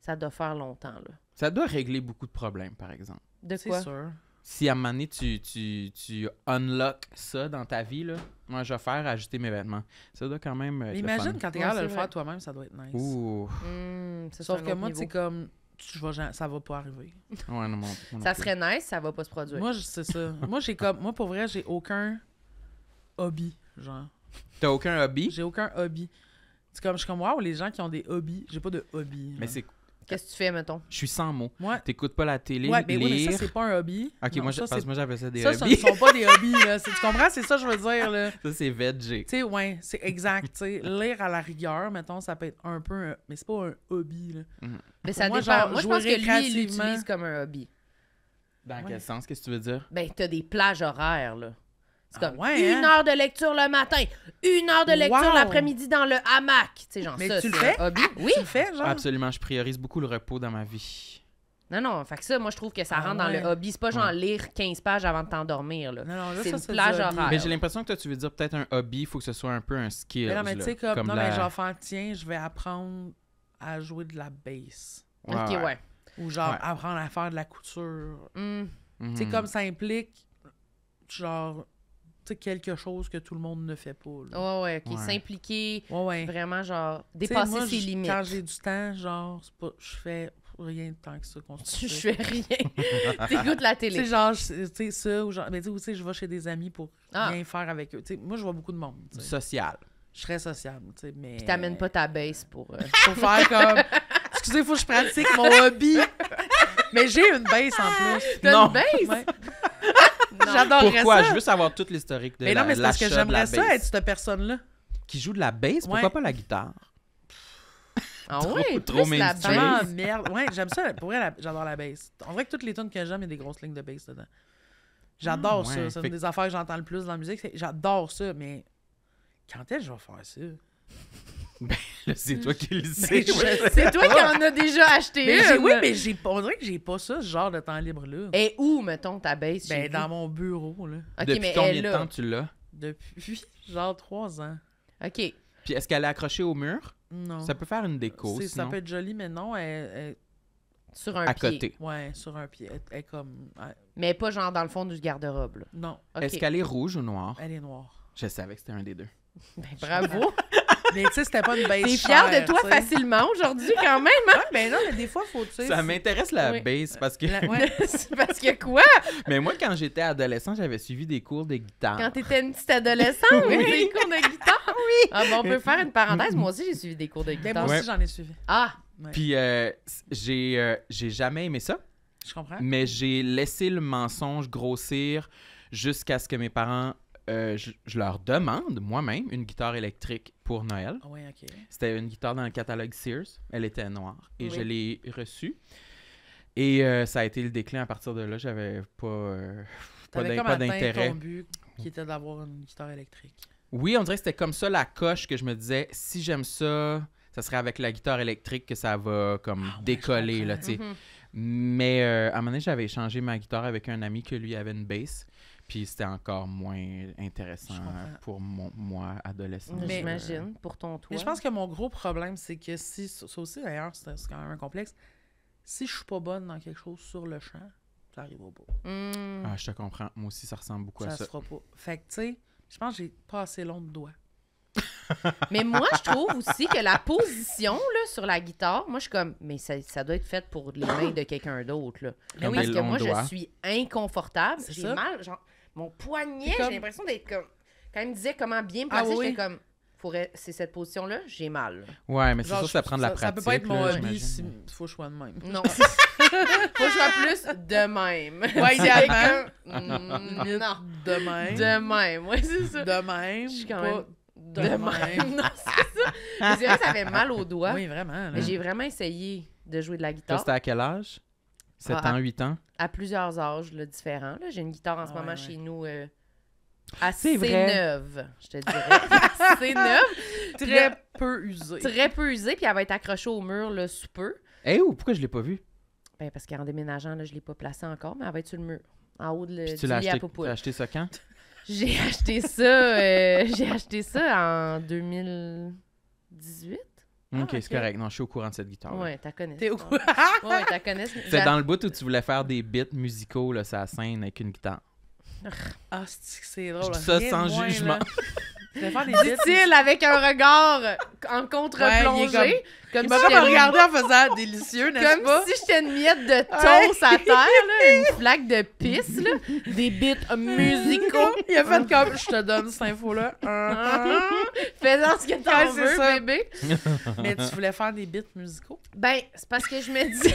ça doit faire longtemps. Là. Ça doit régler beaucoup de problèmes, par exemple. De C'est quoi? sûr. Si à un moment donné, tu, tu, tu unlock ça dans ta vie, là, moi, je vais faire ajuster mes vêtements. Ça doit quand même être imagine fun. quand t'es Ouais, capable de le faire toi-même, ça doit être nice. Ouh. Hmm, Sauf que moi, c'est comme, je vais jamais- ça va pas arriver. Ouais, non, non Ça plus. serait nice, ça va pas se produire. Moi, je- c'est ça. moi, j'ai comme, moi, pour vrai, j'ai aucun hobby, genre. T'as aucun hobby? J'ai aucun hobby. C'est comme, je suis comme, waouh, les gens qui ont des hobbies, j'ai pas de hobby. Mais c'est... Qu'est-ce que tu fais, mettons? Je suis sans mots. T'écoutes pas la télé, ouais, mais lire... oui, mais ça, c'est pas un hobby. Ok, Non, moi, ça, je, parce que moi, j'appelle ça des ça, ce ne hobbies. sont pas des hobbies, là. Tu comprends? C'est ça que je veux dire, là. Ça, c'est veg. Tu sais, ouais, c'est exact. tu sais. lire à la rigueur, mettons, ça peut être un peu. un- Mais c'est pas un hobby, là. Mais ça moi, dépend. genre, moi, je pense que lui, il l'utilise comme un hobby. Dans Ouais. quel sens? Qu'est-ce que tu veux dire? Ben, t'as des plages horaires, là. C'est Ah comme ouais, une hein? heure de lecture le matin, une heure de lecture Wow! l'après-midi dans le hamac. Tu sais, genre Mais ça, tu le c'est fais? un hobby. Oui. Tu le fais, genre? Absolument, je priorise beaucoup le repos dans ma vie. Non, non, fait que ça, moi, je trouve que ça Ah rentre dans ouais. le hobby. C'est pas genre lire 15 pages avant de t'endormir, là. Non, non, là, C'est ça, une c'est plage horaire. Mais j'ai l'impression que toi, tu veux dire peut-être un hobby, il faut que ce soit un peu un skill. Mais non, mais tu sais, comme, non, la... mais genre, faire, tiens, je vais apprendre à jouer de la bass. ok, ouais. Ou genre, Ouais. apprendre à faire de la couture. Hmm. Mhm. Tu sais, comme ça implique, genre, quelque chose que tout le monde ne fait pas. là. Ouais, ouais, ok. S'impliquer, Ouais, ouais. vraiment, genre, Tu dépasser moi, ses j- limites. Quand j'ai du temps, genre, c'est pas, je fais rien de tant que ça. Je construire. fais rien. T'écoutes la Tu sais, télé. genre, je- tu sais, ça, ou genre, mais tu sais, tu je vais chez des amis pour Ah. rien faire avec eux. Tu sais, moi, je vois beaucoup de monde. tu social. Je suis très sociable, tu sais, mais... Puis t'amènes pas ta base pour. euh, Pour faire comme... Excusez, faut que je pratique mon hobby. mais j'ai une baisse en plus. T'as Non. une base? Ouais. J'adorerais Pourquoi? ça. Je veux savoir tout l'historique de Mais la non, mais c'est parce que l'achat de la j'aimerais ça bass. être cette personne-là. Qui joue de la bass? Pourquoi Ouais. pas la guitare? Ah Trop- ouais, trop plus la mainstream. Ah, bass. merde. Ouais, j'aime ça. Pour vrai, la- j'adore la bass. On dirait que toutes les tunes que j'aime, il y a des grosses lignes de bass dedans. J'adore Ah, ça. ouais. C'est Fait une des affaires que j'entends le plus dans la musique. c'est- J'adore ça, mais quand est-ce que je vais faire ça? Là, C'est toi qui le Mais sais. je- C'est toi qui en as déjà acheté Mais une. oui, mais j'ai pas- on dirait que j'ai pas ça, ce genre de temps libre-là. Et où, mettons, ta base Ben, dans mon bureau, là. Depuis mais combien elle de temps tu l'as? Depuis genre trois ans. OK. Puis est-ce qu'elle est accrochée au mur? Non. Ça peut faire une déco, Ça peut être joli, mais non, elle, elle- Sur un À pied. côté. ouais, sur un pied. Elle, comme. elle- Mais pas genre dans le fond du garde-robe. là. non, OK. Est-ce qu'elle est rouge ou noire? elle est noire. Je savais que c'était un des deux. Ben, bravo. Mais tu sais, c'était pas une base T'es fière de toi facilement aujourd'hui quand même, hein? Ouais, ben non, mais des fois, faut, tu sais. Ça m'intéresse la Oui. bass parce que. la- ouais. C'est parce que quoi? Mais moi, quand j'étais adolescent, j'avais suivi des cours de guitare. Quand t'étais une petite adolescente, oui. des cours de guitare? Oui. Ah bon, on peut faire une parenthèse? Moi aussi, j'ai suivi des cours de Ben, guitare. moi aussi, j'en ai suivi. Ah! Puis euh, j'ai euh, j'ai jamais aimé ça, Je comprends. mais j'ai laissé le mensonge grossir jusqu'à ce que mes parents, euh, je, je leur demande moi-même une guitare électrique pour Noël. Ah. C'était une guitare dans le catalogue Sears. Elle était noire et Oui. je l'ai reçue. Et euh, ça a été le déclin à partir de là. J'avais pas, euh, pas d'intérêt. ton but qui était d'avoir une guitare électrique. Oui, on dirait que c'était comme ça la coche que je me disais, si j'aime ça, ça serait avec la guitare électrique que ça va comme Ah ouais, décoller, là. Mhm. Mais euh, à un moment donné, j'avais échangé ma guitare avec un ami que lui avait une bass. Puis c'était encore moins intéressant pour mon, moi, adolescent. Mais- J'imagine, pour ton toit. Mais je pense que mon gros problème, c'est que si. Ça aussi, d'ailleurs, c'est c'est quand même un complexe. Si je suis pas bonne dans quelque chose sur le champ, ça arrivera pas. Hmm. Ah, je te comprends. Moi aussi, ça ressemble beaucoup à Ça ça. se fera pas. Fait que, tu sais, je pense que j'ai pas assez long de doigts. Mais moi, je trouve aussi que la position là, sur la guitare, moi, je suis comme, mais ça, ça doit être fait pour les mains de quelqu'un d'autre. là. Comme Parce que moi, doigts. je suis inconfortable. C'est J'ai ça. mal, genre, mon poignet, comme- j'ai l'impression d'être comme. Quand il me disait comment bien me Ah placer, oui. j'étais comme, faudrait, c'est cette position-là, j'ai mal. Ouais, mais c'est sûr que ça prend de la ça, pratique. Ça peut pas être mon hobby j'imagine. si faut que je sois de même. Non. Faut que je sois plus de même. Ouais, idéalement. Mm, non. De même. De même, ouais, c'est ça. De même. Je suis quand pas même De, De même. même. Non, c'est ça. Mais c'est vrai que ça fait mal aux doigts. Oui, vraiment. là. Mais j'ai vraiment essayé de jouer de la Toi, guitare c'était à quel âge? 7 Ah, ans, 8 ans? à plusieurs âges là, différents. là. J'ai une guitare en ce Ah ouais, moment ouais. chez nous euh, assez vrai. neuve, je te dirais. assez neuve, Très peu usé. très peu usée, puis elle va être accrochée au mur là, sous peu. Eh où? Pourquoi je l'ai pas vu? Ben, parce qu'en déménageant, là, je ne l'ai pas placée encore, mais elle va être sur le mur, en haut de le, Puis du tu l'as acheté, t'as acheté ça quand? J'ai acheté ça, euh, j'ai acheté ça en 2018. Ok, ok. c'est correct. Non, je suis au courant de cette guitare. Ouais, t'as connais. T'es au Ouais, ouais, t'as connais. C'est dans le bout où tu voulais faire des bits musicaux, là, ça scène avec une guitare. Ah, c'est c'est Je drôle? dis ça rien sans moins, jugement. là. Je vais faire des bits. Dit-il avec un regard en contre-plongée. comme, Il m'a si comme une- regardé en faisant délicieux, n'est-ce Comme pas? si j'étais une miette de toast à terre, là, une flaque de pisse, là, des bits musicaux. Il a fait comme je te donne cette info-là. Faisant ce que t'en c'est veux, ça. bébé. Mais tu voulais faire des bits musicaux? Ben, c'est parce que je me dis.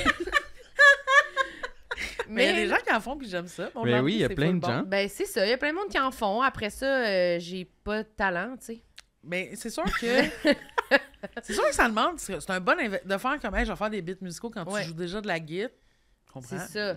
Mais il y a des gens qui en font puis j'aime ça. Mon Mais oui, il y a c'est plein de bon. gens. Ben, c'est ça. Il y a plein de monde qui en font. Après ça, euh, j'ai pas de talent, tu sais. Mais c'est sûr que. c'est sûr que ça demande. C'est c'est un bon de faire comme, hey, je vais faire des bits musicaux quand Ouais. tu joues déjà de la guitare. C'est Comprends? ça.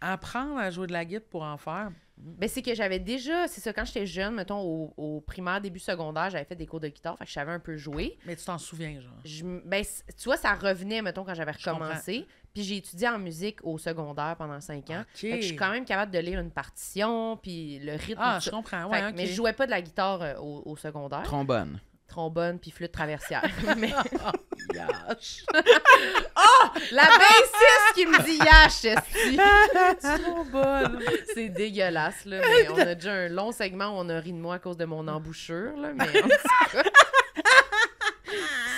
Apprendre à jouer de la guitare pour en faire. Ben, c'est que j'avais déjà, c'est ça, quand j'étais jeune, mettons, au, au primaire, début secondaire, j'avais fait des cours de guitare, fait que je savais un peu jouer. Mais tu t'en souviens, genre. Je ben, tu vois, ça revenait, mettons, quand j'avais recommencé. Puis j'ai étudié en musique au secondaire pendant cinq ans. Ok. Fait que je suis quand même capable de lire une partition, puis le rythme. Ah, je comprends. Fait Ouais, Mais je jouais pas de la guitare euh, au, au secondaire. Trombone. Trombone puis flûte traversière. mais Yash. la bassiste qui me dit yash, esti. C'est trop bonne. c'est dégueulasse, là. Mais on a déjà un long segment où on a ri de moi à cause de mon embouchure, là. Mais en tout cas...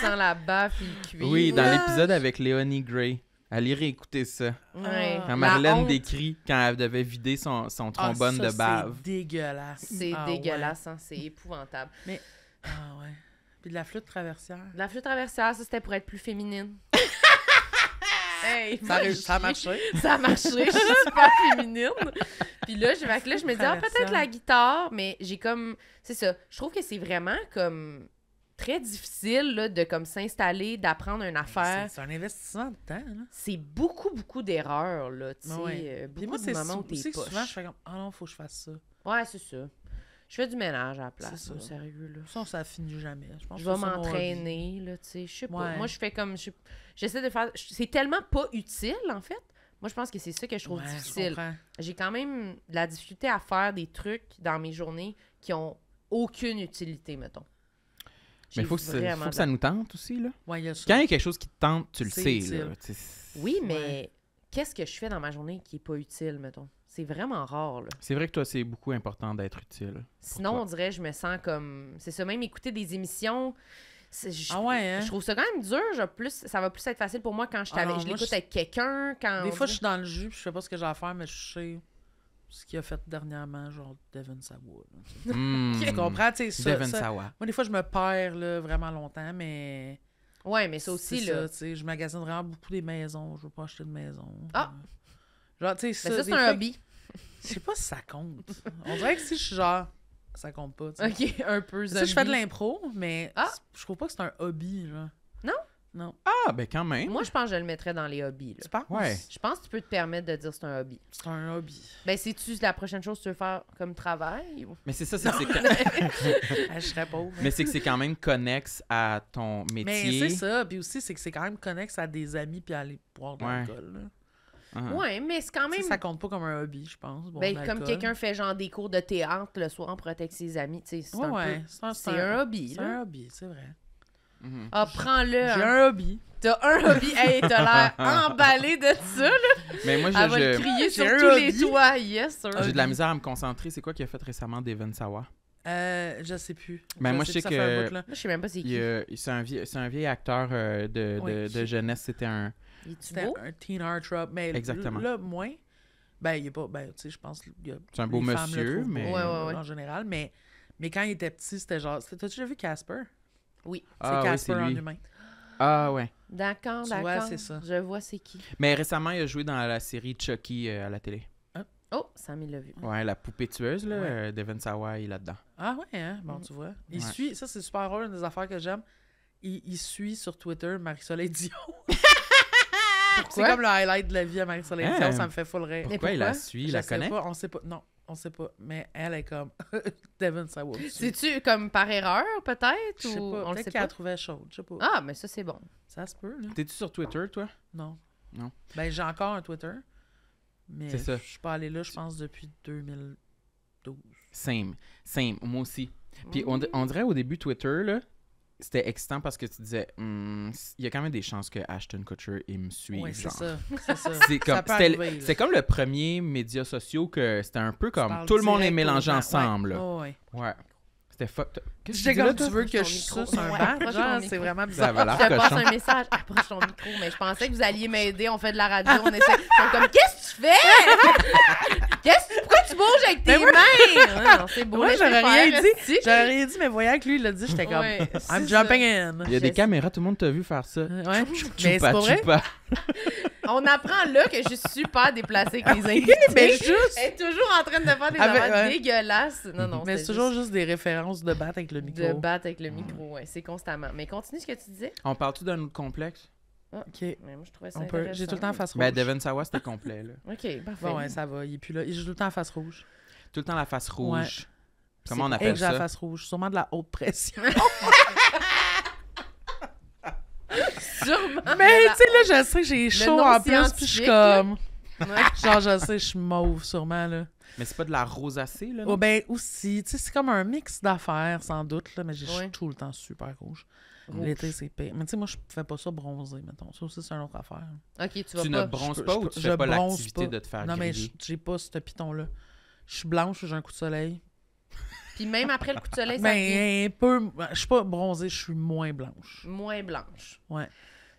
Sans la baffe et le cuir. Oui, dans l'épisode avec Léonie Gray. Allez réécouter ça. Ouais. Ah. Quand La Marlène décrit quand elle devait vider son, son Ah, trombone ça, de bave. C'est dégueulasse. C'est Ah, dégueulasse, hein, c'est épouvantable. ouais. Ah ouais. Puis de la flûte traversière. La flûte traversière, ça, c'était pour être plus féminine. Hey, Ça, réussi- ça a marché. Ça a marché, je suis super féminine. Puis là, je, là, je me dis, ah, peut-être la guitare, mais j'ai comme. C'est ça. Je trouve que c'est vraiment comme très difficile là, de comme s'installer, d'apprendre une affaire. C'est un investissement de temps. C'est beaucoup, beaucoup d'erreurs, là. Tu sais, Ouais. euh, beaucoup moi, de c'est moments où sou- t'es aussi que souvent, je fais comme Ah non, faut que je fasse ça. Ouais, c'est ça. Je fais du ménage à la place, C'est ça. là, sérieux, là. Ça, ça finit jamais. Je, pense Je que vais m'entraîner, là, tu sais. Je sais pas. Ouais. Moi, je fais comme. je- J'essaie de faire. C'est tellement pas utile, en fait. Moi, je pense que c'est ça que je trouve Ouais, difficile. J'ai quand même de la difficulté à faire des trucs dans mes journées qui ont aucune utilité, mettons. Mais il faut, que ça- faut que ça nous tente aussi. Là. Ouais, il y a ça. Quand il y a quelque chose qui te tente, tu le sais. Là, Oui, mais Ouais. qu'est-ce que je fais dans ma journée qui est pas utile, mettons? C'est vraiment rare, là. C'est vrai que toi, c'est beaucoup important d'être utile. Sinon, toi. on dirait, je me sens comme. C'est ça, même écouter des émissions. Je, Ah ouais, hein? je trouve ça quand même dur. je plus, ça va plus être facile pour moi quand je, Ah non, je l'écoute je- avec quelqu'un. Quand Des fois, je suis dans le jus, puis je sais pas ce que j'ai à faire, mais je sais ce qu'il a fait dernièrement, genre Devon Sawa. là, tu comprends? Tu sais, ça- Sawa. Moi, des fois, je me perds là, vraiment longtemps, mais. Ouais, mais ça aussi, là. ça, tu sais, je magasine vraiment beaucoup des maisons. Je veux pas acheter de maison. Ah! Genre, tu sais, ça. ça, c'est un hobby. Je sais pas si ça compte. On dirait que si je suis genre. Ça compte pas, tu sais. Ok, un peu Ça, je fais de l'impro, mais Ah! je trouve pas que c'est un hobby, genre. Non? Non. Ah, ben quand même. Moi, je pense que je le mettrais dans les hobbies. Là. Tu penses? Ouais. Je pense que tu peux te permettre de dire que c'est un hobby. C'est un hobby. Ben, c'est-tu la prochaine chose que tu veux faire comme travail? ou- Mais c'est ça, c'est quand- Ah, je serais pauvre. mais c'est que c'est quand même connexe à ton Mais métier. c'est ça. Puis aussi, c'est que c'est quand même connexe à des amis puis aller boire de Ouais. l'alcool. Ouais, mais c'est quand sais, même. Ça compte pas comme un hobby, je pense. Ben, comme quelqu'un fait genre des cours de théâtre le soir pour être avec ses amis, tu sais, c'est Ouais, un ouais. peu. C'est un, C'est un hobby, C'est là. un hobby, c'est vrai. Mhm. Ah, prends-le. J'ai hein. un hobby. T'as un hobby. Hey, t'as l'air emballé de ça, là. Mais moi, je- Elle va le je- crier J'ai sur un tous les hobby. toits. Yes, sir. j'ai de la misère à me concentrer. C'est quoi qu'il a fait récemment Devon Sawa? Euh, je sais plus. Ben, Je moi, je sais ça fait un que- bout, là. Moi, je sais même pas c'est Il, qui. euh, C'est un, vieil- c'est un vieil acteur euh, de, de- Oui. de jeunesse. C'était un. C'était beau? un teen art trap. Mais Exactement. là, moins. Ben, il est pas. Ben, tu sais, je pense. C'est un beau monsieur, mais- Ouais, ouais, ouais. En général. Mais, mais quand il était petit, c'était genre. T'as-tu déjà vu Casper? Oui. C'est Ah, oui, Casper c'est en lui. humain. Ah, ouais. D'accord, d'accord. vois, c'est ça. Je vois c'est qui. Mais récemment, il a joué dans la série Chucky euh, à la télé. Oh, Sam, il l'a vu. Ouais, la poupée tueuse, là. Ouais. euh, Devon Sawa, il est là-dedans. Ah ouais, hein? Bon, Mm. tu vois. Il Ouais. suit, ça c'est super drôle, une des affaires que j'aime. Il, il suit sur Twitter Marie-Soleil Dion. c'est comme le highlight de la vie à Marie-Soleil Hein? Dion, ça me fait full rire. Pourquoi? il la suit? Il Je la sais connaît? pas, on sait pas. Non, on sait pas. Mais elle est comme Devon Sawa. Je C'est-tu comme par erreur, peut-être? Ou pas. on le Peut-être sait qu'elle la pas? trouvait chaude. Je sais pas. Ah, mais ça, c'est bon. Ça se peut, là. T'es-tu sur Twitter, toi? Non. Non. Ben, j'ai encore un Twitter. Mais C'est ça. je suis pas allé là, je pense, depuis 2012. Same. Same. Moi aussi. Puis on, on dirait au début, Twitter, là, c'était excitant parce que tu disais, Hmm, il y a quand même des chances que Ashton Kutcher, il me suive. Oui, c'est ça. C'est ça. C'est comme, c'est comme le premier média social que c'était un peu comme tout le monde est mélangé ensemble. Ouais. Oh, ouais. Ouais. C'était fucked. Qu'est-ce que tu dis là, tu veux que je suce un Ouais, Genre, c'est vraiment Ça bizarre. Je te passe un message. Approche ton micro, mais je pensais que vous alliez m'aider. On fait de la radio, on essaie. Ils sont comme, qu'est-ce que tu fais? qu'est-ce que Pourquoi tu bouges avec tes mains? Non, non, c'est beau. Moi, laissez j'aurais rien dit. J'aurais rien dit, mais voyant que lui, il l'a dit, j'étais comme, Ouais, I'm jumping ça. in. Il y a des caméras, tout le monde t'a vu faire ça. Ouais. Mais c'est pas vrai? On apprend là que je suis super déplacée avec les invités. Mais juste. Elle est toujours en train de faire des Avec- affaires ouais. dégueulasses. Non, non, Mais c'est toujours juste juste des références de battre avec le micro. de battre avec le micro. Ouais, c'est constamment. Mais continue ce que tu disais. On parle-tu d'un autre complexe? Ok. Mais moi, je trouvais ça On peut. J'ai tout le temps face rouge. Ben, Devon Sawa, c'était complet. Là. OK, parfait. Bon, ouais, ça va. Il est plus là. Il joue tout le temps face rouge. Tout le temps la face rouge. Comment on Et appelle que j'ai la ça? face rouge. Sûrement de la haute pression. Sûrement. Mais tu sais, là, je sais que j'ai chaud en plus, puis je suis comme. Ouais. Genre, je sais, je suis mauve, sûrement, là. Mais c'est pas de la rosacée, là? Oh, ben, aussi. Tu sais, c'est comme un mix d'affaires, sans doute, là, mais j'ai je suis Ouais. tout le temps super rouge. Rouge. L'été, c'est pire. Mais tu sais, moi, je fais pas ça bronzer, mettons. Ça aussi, c'est une autre affaire. OK, tu vas Tu pas. ne bronzes Je pas ou tu je fais pas bronze l'activité de te faire non, mais griller? j- j'ai pas ce piton-là. Je suis blanche, j'ai un coup de soleil. Puis même après le coup de soleil, ça Ben, un peu. Je suis pas bronzée, je suis moins blanche. moins blanche. Ouais.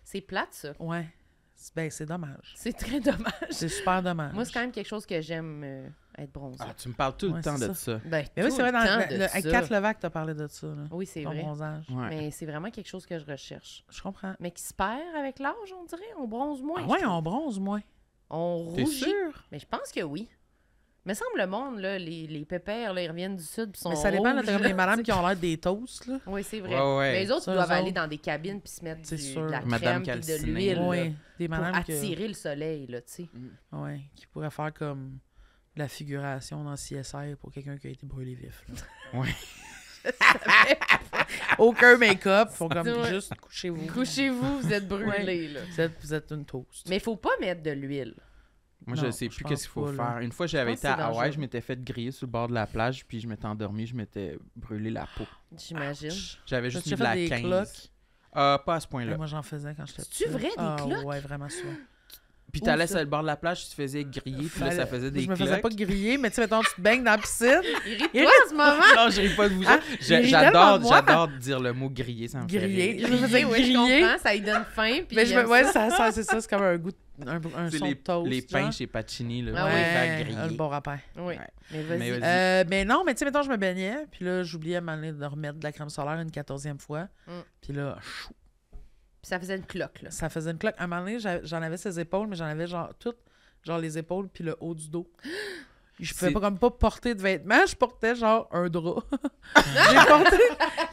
C'est plate, ça. Ouais. C'est- Ben, c'est dommage. C'est très dommage. C'est super dommage. Moi, c'est quand même quelque chose que j'aime euh, être bronzé. Ah, tu me parles tout le Ouais, temps de ça. ça. Ben, Mais oui, c'est vrai, dans le, le- avec. Kat Levac, t'as parlé de ça, là. Oui, c'est vrai. bronzage. Ouais. Mais c'est vraiment quelque chose que je recherche. Je comprends. Mais qui se perd avec l'âge, on dirait. On bronze moins. Ah trouve. on bronze moins. On T'es rougit. sûr? Mais je pense que oui. Me semble le monde, là, les, les pépères, là, ils reviennent du sud puis sont Mais ça dépend, rouges, comme là, les madames tu qui ont l'air des toasts, là. Oui, c'est vrai. Ouais, ouais. Mais les autres, Ça, ils doivent aller autres- dans des cabines puis se mettre du- sûr. de la Madame crème puis de l'huile Oui, des pour madames que- attirer le soleil, là, tu sais. ouais, qui pourraient faire comme la figuration dans CSI pour quelqu'un qui a été brûlé vif. Ouais. Aucun make-up, faut comme Ouais. juste couchez-vous. Couchez-vous, vous êtes brûlés, là. Vous êtes, vous êtes une toast. Mais il faut pas mettre de l'huile. Moi, Non, je sais je plus qu'est-ce qu'il faut pas, là. faire. Une fois, j'avais été à c'est Hawaï, je m'étais fait griller sur le bord de la plage, puis je m'étais endormi, je m'étais brûlé la peau. J'imagine. J'avais juste mis de la fait des 15. cloques? Ah, pas à ce point-là. moi, j'en faisais quand j'étais petite. vrai, des Ah, cloques? Ouais, vraiment souvent. Puis t'allais sur le bord de la plage, tu te faisais griller, puis là, ça faisait des Je me faisais cloques. pas griller, mais tu sais, mettons, tu te baignes dans la piscine. Irrite-toi en ce moment! Non, je ris pas de vous. Ah, J'adore, j'adore dire le mot griller, ça me fait Griller. rire. Je me faisais Oui, je griller. comprends, ça lui donne faim. Puis Mais je me... Ouais, ça. ça, c'est ça, c'est comme un goût, de- un, un C'est son les, de toast. les pains genre. chez Pacini, là, Ah griller. le bon rappel. Oui, Ouais. mais vas-y. Mais vas-y. Euh, mais non, mais tu sais, mettons, je me baignais, puis là, j'oubliais à un moment donné de remettre de la crème solaire une quatorzième fois. Mm. Puis là, chou, Puis ça faisait une cloque, là. ça faisait une cloque. À un moment donné, j'en avais ses épaules, mais j'en avais genre toutes, genre les épaules, puis le haut du dos. Je pouvais pas comme pas porter de vêtements, je portais genre un drap. j'ai porté,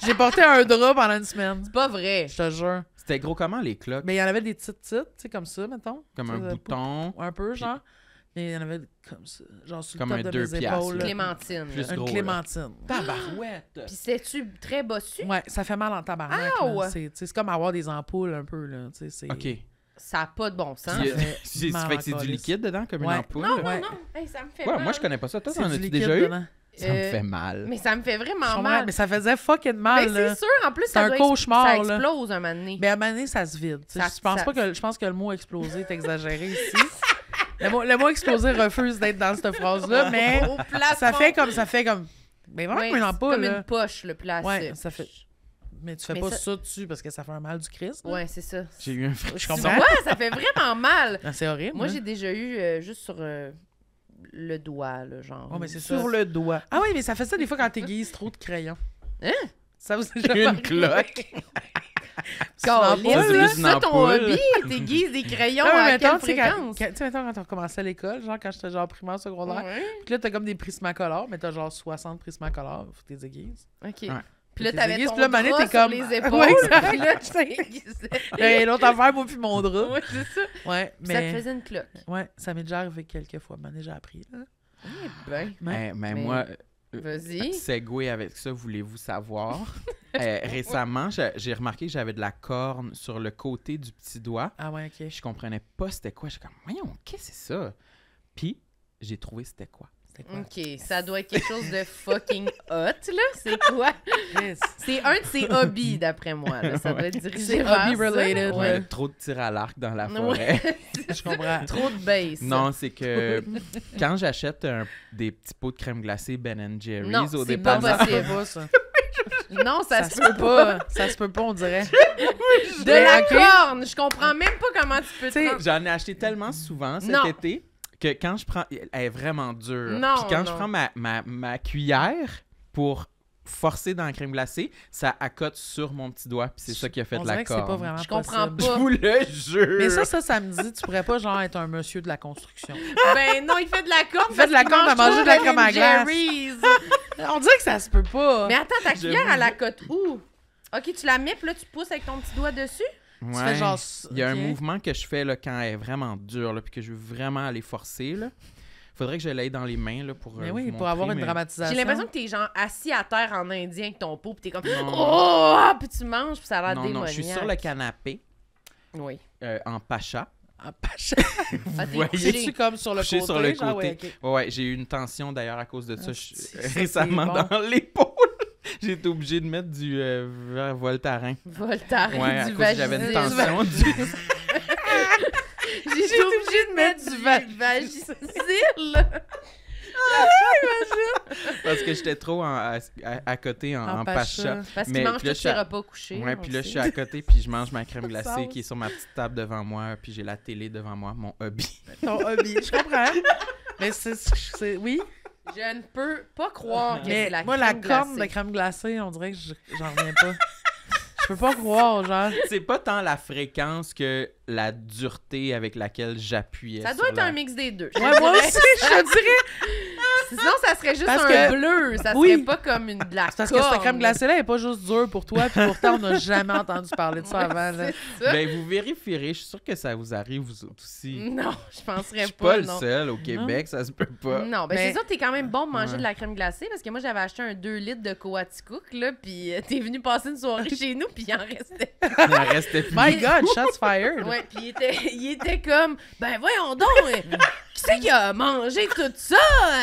j'ai porté un drap pendant une semaine. C'est pas vrai. Je te jure. C'était gros comment, les cloques? Mais il y en avait des petites petites, tu sais, comme ça, mettons. Comme un bouton. Un peu, genre. Il y en avait comme ça, genre sur Comme le un top de deux mes piastres, épaules. là. là. Clémentine. Plus gros, Une là. clémentine. Tabarouette! Puis c'est-tu très bossu? Ouais, ça fait mal en tabarnak. Ah, là. ouais. C'est tu sais, c'est comme avoir des ampoules un peu, là. tu sais, c'est- OK. Ça n'a pas de bon sens. Fait c'est- mal fait que c'est du liquide dedans, comme Ouais. une ampoule? Non, Ouais. non, non. Hey, ça me fait Ouais, mal. moi, je connais pas ça. Toi, c'est t'en du as-tu liquide déjà eu? dedans. Ça me Euh, fait mal. Mais ça me fait Je vraiment comprends, mal. Mais ça faisait fucking Ben, mal, là. c'est sûr, en plus, C'est ça un doit ex- cauchemar, Ça là. explose un moment donné. Mais à un moment donné, ça se vide. tu sais. Ça- je, pense ça- pas que, je pense que le mot exploser est exagéré ici. Le, mot, le mot exploser refuse d'être dans cette phrase-là, mais ça fait comme... Ça fait comme... Mais vraiment Ouais, comme une c'est ampoule, comme là. une poche, le. Ouais, ça fait... Mais tu fais Mais pas ça- ça... dessus parce que ça fait un mal du Christ. là. Ouais, c'est ça. J'ai eu un Je comprends. vois, ça fait vraiment mal. Ah, C'est horrible. Moi, hein. j'ai déjà eu euh, juste sur euh, le doigt, là, genre. Ouais, mais c'est ça. sur le doigt. Ah oui, mais ça fait ça des fois quand t'aiguises trop de crayons. Hein? Ça vous est jamais Une cloque. C'est juste ça, ton hobby, t'aiguises des crayons Non, mais à mettons, quelle tu sais, quand, fréquence? quand- tu sais, mettons, quand on recommençait à l'école, genre quand j'étais genre primaire, secondaire, puis là, t'as comme des prismacolores, mais t'as genre 60 prismacolores, faut que t'es aiguises. OK. Ouais. Puis là, t'avais ton drap t'es sur comme- les épaules, puis là, tu t'aiguisais. Et l'autre affaire, moi puis mon drap. Ouais, c'est ça. Ouais, Puis ça te mais... faisait une cloque. Ouais, ça m'est déjà arrivé quelques fois. Mané, j'ai appris, là. Eh ben, Eh, mais Mais- moi, vas-y. Segway avec ça, voulez-vous savoir? Euh, récemment, j'ai j'ai remarqué que j'avais de la corne sur le côté du petit doigt. Ah ouais, ok. Je comprenais pas c'était quoi. J'étais comme, voyons, qu'est-ce que c'est ça? Puis, j'ai trouvé c'était quoi. C'était quoi? OK, ça doit être quelque chose de fucking hot, là. C'est quoi? Chris. C'est un de ses hobbies, d'après moi. Là. Ça doit être dirigé C'est vers hobby ça. related, Ouais. Ouais, trop de tir à l'arc dans la Ouais. forêt. Je comprends. Trop de base. non, c'est que quand j'achète un- des petits pots de crème glacée Ben Jerry's Non, au c'est se possible. peut pas, ça. Non, ça, Ça se se peut pas. pas. Ça se peut pas, on dirait. De Mais la corne! Je comprends même pas comment tu peux J'en ai acheté tellement souvent cet Non. été que quand je prends. Elle est vraiment dure. Non, Puis quand je prends ma, ma, ma cuillère pour forcer dans la crème glacée, ça accote sur mon petit doigt. Puis c'est ça qui a fait on de la dirait que pas corne. vraiment Je comprends possible. Je pas. vous le jure. Mais ça, ça, ça me dit, tu pourrais pas, genre, être un monsieur de la construction. Ben non, il fait de la corne. Il fait de la corne à mange manger de la crème à glace. On dirait que ça se peut pas. Mais attends, ta Je cuillère, elle la jure. cote où? OK, tu la mets, puis là, tu pousses avec ton petit doigt dessus? Tu Ouais. fais genre... Il y a ok. un mouvement que je fais là, quand elle est vraiment dure, là, puis que je veux vraiment aller forcer. Là. Faudrait que je l'aille dans les mains là, pour. Mais euh, oui, vous pour montrer, avoir une mais- dramatisation. J'ai l'impression que t'es genre assis à terre en indien avec ton pot, puis t'es comme Non. Oh! ah, Puis tu manges, puis ça a l'air Non, non, je suis sur le démoniaque. canapé Oui. euh, en pacha. Ah, pacha. Ah, t'es voyez? couché. Es-tu comme sur le côté? sur le genre, côté. ouais, ok. Ouais, ouais, j'ai eu une tension d'ailleurs à cause de ça Ah, je- ça, récemment bon. dans l'épaule. J'ai été obligé de mettre du euh, Voltaren. Voltaren, Ouais, à du cause que j'avais une tension. du- J'ai été obligée de mettre du va- vagisil. parce que j'étais trop en- à, à- à côté en, En en pacha. Parce Mais qu'il mange tous je ses suis à- repas couchés. Ouais, puis là, je suis à côté, puis je mange ma crème glacée qui est sur ma petite table devant moi, puis j'ai la télé devant moi, mon hobby. Ton hobby, je comprends. Mais c'est, c'est- oui. Je ne peux pas croire que Mais c'est la moi, la crème corne de glacée. crème glacée, on dirait que je- j'en reviens pas. Je peux pas croire, genre. C'est pas tant la fréquence que la dureté avec laquelle j'appuyais. Ça doit être la- un mix des deux. Ouais, moi aussi, je dirais. Sinon, ça serait juste Parce un que- bleu. Ça Oui. serait pas comme une de la parce que cette crème glacée-là elle est pas juste dure pour toi, puis pourtant, on n'a jamais entendu parler de ça Ouais, avant. là. c'est ça. Ben, vous vérifierez. Je suis sûr que ça vous arrive, vous autres aussi. Non, je Je penserais suis pas, pas le non. seul au Québec, ça se peut pas. Non, ben Mais- c'est ça, t'es quand même bon de manger Ouais. de la crème glacée parce que moi j'avais acheté un 2 litres de Coaticook là, puis euh, t'es venu passer une soirée chez nous puis il en restait. Il en restait plus. My God, shots fired. Ouais, puis il était, il était comme ben voyons donc, qui c'est qui a mangé tout ça?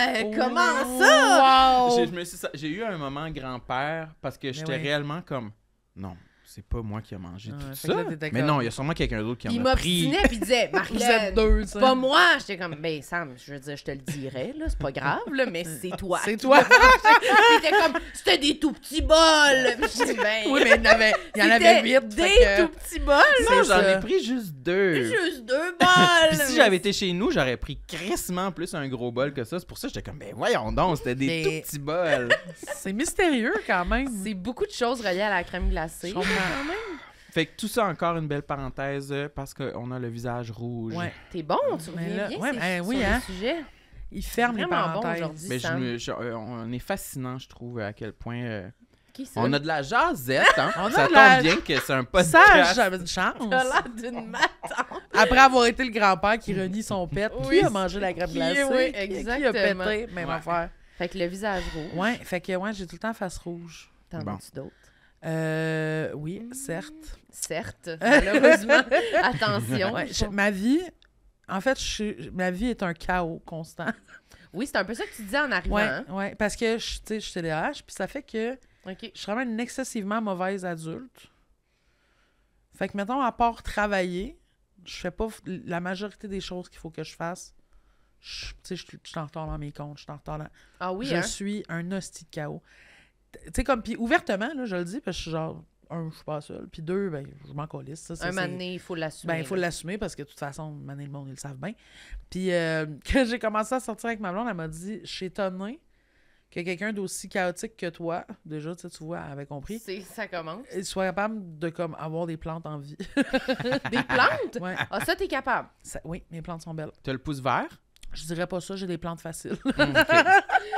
Euh, Comment ça? Wow. J'ai- eu un moment grand-père parce que j'étais réellement comme non, c'est pas moi qui a mangé tout ça. Mais non, il y a sûrement quelqu'un d'autre qui il en a pris. m'obstinait puis il disait Vous êtes Marilyn, deux, tu sais. pas moi. J'étais comme ben Sam, je veux dire, je te le dirais là, c'est pas grave là, mais c'est toi. C'est toi. l'as mangé. Puis il était comme c'était des tout petits bols. Puis je dis, ben, Oui, mais il y en avait, il y en avait c'était huit. Des tout petits bols. Non, C'est j'en ai pris juste deux. Juste deux bols. Puis si j'avais été chez nous, j'aurais pris crissement plus un gros bol que ça. C'est pour ça que j'étais comme, ben voyons donc, c'était des Mais- tout petits bols. C'est mystérieux quand même. C'est beaucoup de choses reliées à la crème glacée. Quand même. fait que tout ça, encore une belle parenthèse, euh, parce qu'on a le visage rouge. Ouais. T'es bon, tu Mais reviens bien ouais, c'est- ben sur oui, le hein. sujet. Il ferme les bon parenthèses. aujourd'hui. Mais je Sam. me- je- euh, on est fascinant, je trouve, à quel point. euh, Qui ça? on a de la jasette, hein? On a ça tombe la- bien que c'est un podcast. Sage, j'avais de chance. D'une matante. Après avoir été le grand-père qui renie son pet, Oui, qui a mangé la crème qui- glacée? oui, Qui- Qui a exactement. pété? Même Ouais. affaire. Fait que le visage rouge. Ouais, fait que ouais, j'ai tout le temps face rouge. T'en Bon. as-tu d'autres? Euh, oui, certes. Certes, malheureusement. Attention. Ouais, je- ma vie, en fait, je ma vie est un chaos constant. Oui, c'est un peu ça que tu disais en arrivant. Ouais, hein? ouais, parce que je, suis TDAH, puis ça fait que je suis vraiment une excessivement mauvaise adulte. Fait que, mettons, à part travailler, je fais pas la majorité des choses qu'il faut que je fasse. Je- Tu sais, je suis je suis en retard dans mes comptes, je suis en retard dans... Ah oui, je hein? suis un hostie de chaos. Tu sais, comme, puis ouvertement, là, je le dis, parce que je suis genre, un, je suis pas seul, puis deux, ben, je m'en calisse. Ça, ça, Un moment donné, il faut l'assumer. ben, il faut l'assumer parce que de toute façon, maintenant, le monde, ils le savent bien. Puis, euh, quand j'ai commencé à sortir avec ma blonde, elle m'a dit Je suis étonnée que quelqu'un d'aussi chaotique que toi, déjà, tu tu vois, elle avait compris, C'est- Ça commence. il soit capable de comme, avoir des plantes en vie. Des plantes? ouais. Ah, ça, t'es capable. Ça- oui, mes plantes sont belles. T'as le pouce vert? Je dirais pas ça, j'ai des plantes faciles. Hum, ok.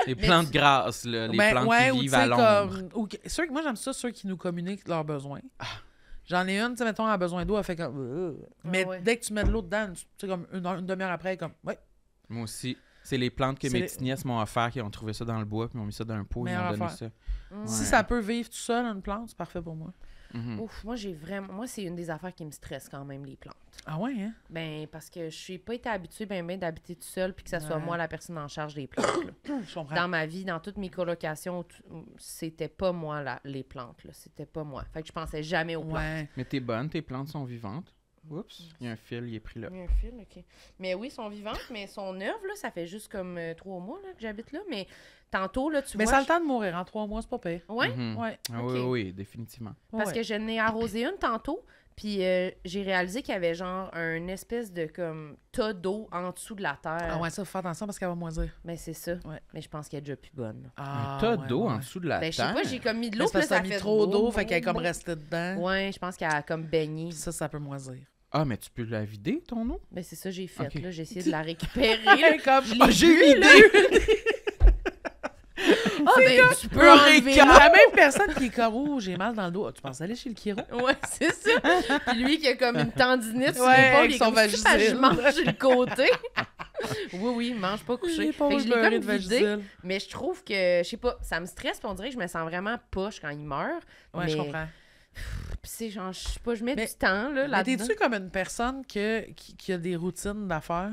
Les plantes grasses, là, les Ben, plantes ouais, qui ou vivent à l'ombre. comme. moi, j'aime ça, ceux qui nous communiquent leurs besoins. J'en ai une, tu sais, mettons, elle a besoin d'eau, elle fait comme. Euh. Mais ouais. dès que tu mets de l'eau dedans, tu sais, comme une, heure- une demi-heure après, elle est comme. Ouais, Moi aussi. C'est les plantes que mes petites nièces m'ont offert, qui ont trouvé ça dans le bois, puis m'ont mis ça dans un pot, ils m'ont donné ça. Si Ouais. ça peut vivre tout seul, une plante, c'est parfait pour moi. Mhm. Ouf, moi, j'ai vraiment. Moi, c'est une des affaires qui me stresse quand même, les plantes. Ah ouais, hein? Ben, parce que je suis pas été habituée ben, ben d'habiter tout seul puis que ça soit Ouais. moi la personne en charge des plantes. là. Je comprends. Dans ma vie, dans toutes mes colocations, c'était pas moi la- les plantes. là. C'était pas moi. Fait que je pensais jamais aux plantes. Ouais. Mais t'es bonne, tes plantes sont vivantes? Oups, il y a un fil, il est pris là. Il y a un fil, OK. Mais oui, elles sont vivantes, mais sont neuves, là. Ça fait juste comme euh, trois mois là, que j'habite là. Mais tantôt, là, tu Mais vois... ça a le temps de mourir en trois mois, c'est pas pire. Ouais, Mhm. Ouais. Ah. Oui, oui, définitivement. parce Ouais. que je n'ai arrosé une tantôt, puis euh, j'ai réalisé qu'il y avait genre un espèce de comme tas d'eau en dessous de la terre. Ah ouais, ça, faut faire attention parce qu'elle va moisir. Ben c'est ça. Ouais. Mais je pense qu'elle est déjà plus bonne. Ah, un tas ouais, d'eau ouais. en dessous de la Ben je sais terre. pas, j'ai comme mis de Mais l'eau, t'as ça mis fait trop d'eau, fait qu'elle est comme restée dedans. Ouais, je pense qu'elle a comme baigné. Ça, ça peut moisir. Ah, mais tu peux la vider, ton eau? Ben c'est ça que j'ai fait, là. J'ai essayé de la récupérer. là. comme, Je Ah, j'ai une là. Ah, ben, tu peux enlever là. la même personne qui est comme, oh, j'ai mal dans le dos. Ah, tu penses aller chez le chiro? Ouais, c'est ça. Puis lui qui a comme une tendinite sur Ouais, l'épaule, il est comme, je mange sur le côté. oui, oui, mange pas couché. Fait que je l'ai comme vidé, mais je trouve que, je sais pas, ça me stresse, puis on dirait que je me sens vraiment poche quand il meurt. Ouais, mais, je comprends. Puis c'est genre, je sais pas, je mets Mais- du temps, là, Mais là-dedans. t'es-tu comme une personne que, qui, qui a des routines d'affaires?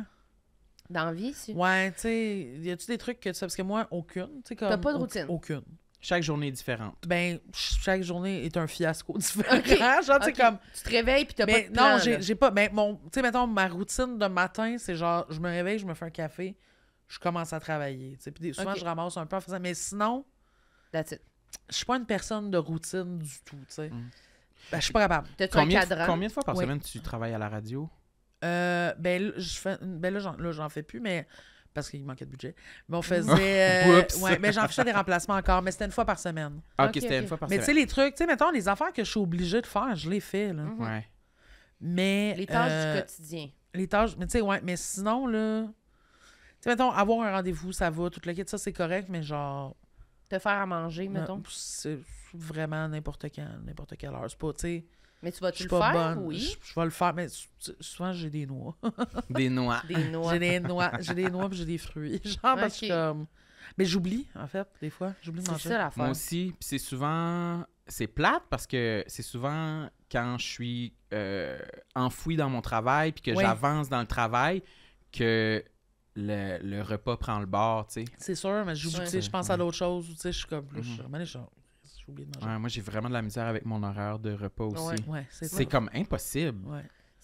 Dans la vie, si. Ouais, tu sais, y a-tu des trucs que tu sais? Parce que moi, aucune. T'as pas de routine? Aucune. Chaque journée est différente. Ben, ch- chaque journée est un fiasco différent. Genre, tu comme. Te réveilles, puis t'as pas de plan, non, j'ai là. j'ai pas. Mais mon. Tu sais, mettons, ma routine de matin, c'est genre, je me réveille, je me fais un café, je commence à travailler. tu sais. Puis des- souvent, je ramasse un peu en faisant. Mais sinon, That's it. Je suis pas une personne de routine du tout. tu sais. Mm. Ben, je suis pas capable. T'as-tu un Combien, de- cadran? combien de fois par Oui. semaine tu travailles à la radio? Euh, ben, là, je fais, ben là, j'en, fais plus, mais parce qu'il manquait de budget. Mais on faisait. euh, Oups. ouais, mais j'en faisais des remplacements encore, mais c'était une fois par semaine. Ah, ok, c'était une fois par mais tu sais, semaine. les trucs, tu sais, mettons, les affaires que je suis obligée de faire, je les fais, là. Mhm. Ouais. Mais. Les tâches euh, du quotidien. Les tâches, mais tu sais, ouais, mais sinon, là. Tu sais, mettons, avoir un rendez-vous, ça va, tout le kit, ça, c'est correct, mais genre. Te faire à manger, mettons? non, C'est vraiment n'importe quand, n'importe quelle heure. C'est pas, tu sais. Mais tu Je vas-tu suis le pas faire? bonne. Oui. Je, je vais le faire, mais souvent, j'ai des noix. Des noix. Des noix. J'ai des noix, j'ai des noix puis j'ai des fruits. Genre, parce que comme. Mais j'oublie, en fait, des fois. J'oublie de C'est manger. ça Moi aussi. Puis c'est souvent. C'est plate parce que c'est souvent quand je suis euh, enfoui dans mon travail puis que Oui. j'avance dans le travail que le, le repas prend le bord, tu sais. C'est sûr, mais Ouais. je pense à d'autres choses. Tu sais, je suis comme. là, je suis vraiment, genre, j'ai oublié de manger. Ouais, moi, j'ai vraiment de la misère avec mon horaire de repas aussi. C'est comme impossible.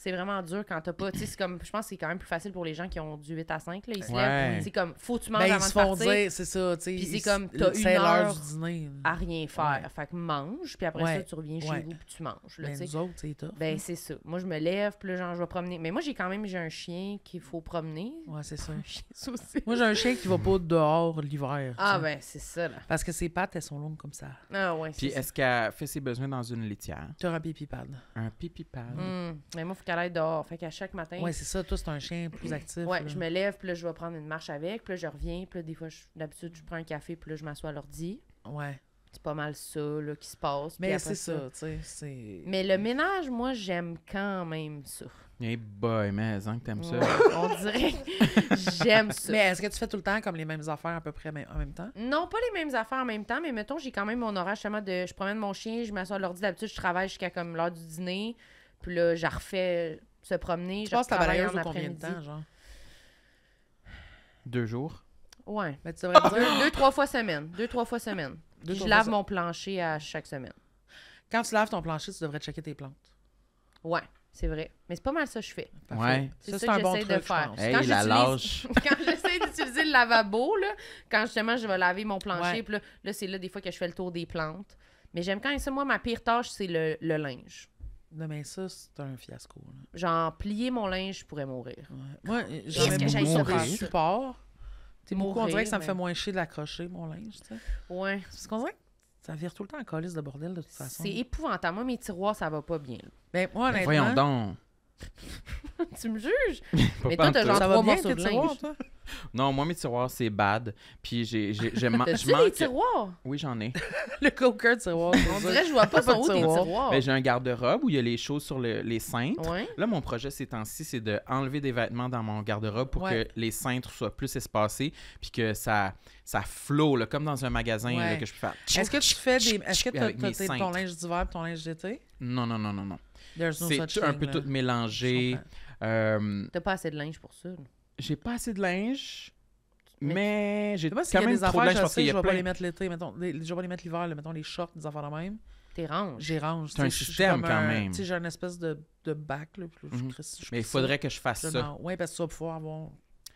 C'est vraiment dur quand t'as pas. Tu sais, c'est comme. Je pense que c'est quand même plus facile pour les gens qui ont du 8 à 5. Là. Ils se Ouais. lèvent. C'est comme, faut que tu manges Ben, ils avant se de font partir. dire, c'est ça, tu sais. Puis c'est ils- comme, t'as une l'heure heure du dîner. à rien faire. Ouais. Fait que mange, puis après Ouais. ça, tu reviens chez vous, puis tu manges. Là, Ben, tu sais. nous autres, c'est tough. Ben, c'est ça. Moi, je me lève, puis là, genre, je vais promener. Mais moi, j'ai quand même j'ai un chien qu'il faut promener. Ouais, c'est ça. Un chien aussi. Moi, j'ai un chien qui va pas dehors l'hiver. Ah, ben, c'est ça, là. Parce que ses pattes, elles sont longues comme ça. Ah, ouais, Puis est-ce qu'elle fait ses besoins dans une litière? Tu un pipi pad. Un pipi pad? Hum. Mais moi, il faut qu'elle aille dehors. Fait qu'à chaque matin, Ouais, c'est ça. Toi, c'est un chien plus actif. Ouais, là. je me lève, puis là, je vais prendre une marche avec, puis là, je reviens, puis là, des fois, je- d'habitude, je prends un café, puis là, je m'assois à l'ordi. Ouais. C'est pas mal ça, là, qui se passe. Mais c'est ça, tu sais. C'est. Mais le ménage, moi, j'aime quand même ça. Eh boy, mais hein, que t'aimes ça. Ouais, on dirait que j'aime ça. Mais est-ce que tu fais tout le temps comme les mêmes affaires à peu près en même temps? Non, pas les mêmes affaires en même temps, mais mettons, j'ai quand même mon horaire justement de. Je promène mon chien, je m'assois à l'ordi. D'habitude, je travaille jusqu'à comme l'heure du dîner. Puis là, je refais se promener. Tu je passes ta balayeuse en au combien de après-midi. temps, genre? Deux jours. Ouais. Tu devrais me Deux, dire, deux, trois fois semaine. Deux, trois fois semaine. Deux, je lave fois mon plancher à chaque semaine. Quand tu laves ton plancher, tu devrais checker tes plantes. Ouais, c'est vrai. Mais c'est pas mal ça que je fais. Ouais. C'est Ça, ça, c'est un que bon j'essaie truc, de faire. Hey, Quand la j'utilise- lâche. quand j'essaie d'utiliser le lavabo, là, quand justement je vais laver mon plancher, Ouais. puis là, là, c'est là des fois que je fais le tour des plantes. Mais j'aime quand même ça. Moi, ma pire tâche, c'est le, le linge. Non, mais ça, c'est un fiasco. là. Genre, plier mon linge, je pourrais mourir. Ouais. Moi, j'en ai que j'aille beaucoup de support. T'es beaucoup, on dirait que ça me fait moins chier de l'accrocher, mon linge, tu sais. Ouais. Parce qu'on dirait que ça vire tout le temps en calice de bordel, de toute façon. C'est épouvantable. Moi, mes tiroirs, ça va pas bien. là. Ben, moi, Ben, honnêtement... voyons donc. tu me juges? Mais toi, t'as genre trois bien, morceaux de linge. toi? Non, moi, mes tiroirs, c'est bad. Puis j'ai, j'ai, je, man- je T'as-tu des manque... tiroirs? Oui, j'en ai. Le coker de tiroir. On dirait que je vois pas son de haut tes tiroirs. Ben, j'ai un garde-robe où il y a les choses sur le- les cintres. Ouais. Là, mon projet ces temps-ci, c'est de enlever des vêtements dans mon garde-robe pour Ouais. que les cintres soient plus espacés, puis que ça, ça flow, là, comme dans un magasin, Ouais. là, que je peux faire. Est-ce que tu fais des... Est-ce que mes t'as ton linge d'hiver et ton linge d'été? Non, non, non, non, non. There's no C'est such un thing, peu là. tout mélangé. Euh, T'as pas assez de linge pour ça. j'ai pas assez de linge, Mais- mais j'ai pas s'il y quand a même des trop de affaires, linge je parce qu'il je a vais pas les mettre l'été, mettons, les- je vais pas les mettre l'hiver, mettons les shorts, des affaires de même. T'es range. J'ai range. C'est un système, quand un- même. Tu sais, j'ai un espèce de, de bac, là, puis là, je Mhm. je Mais il faudrait que je fasse ça. ça. Oui, parce que tu vas pouvoir avoir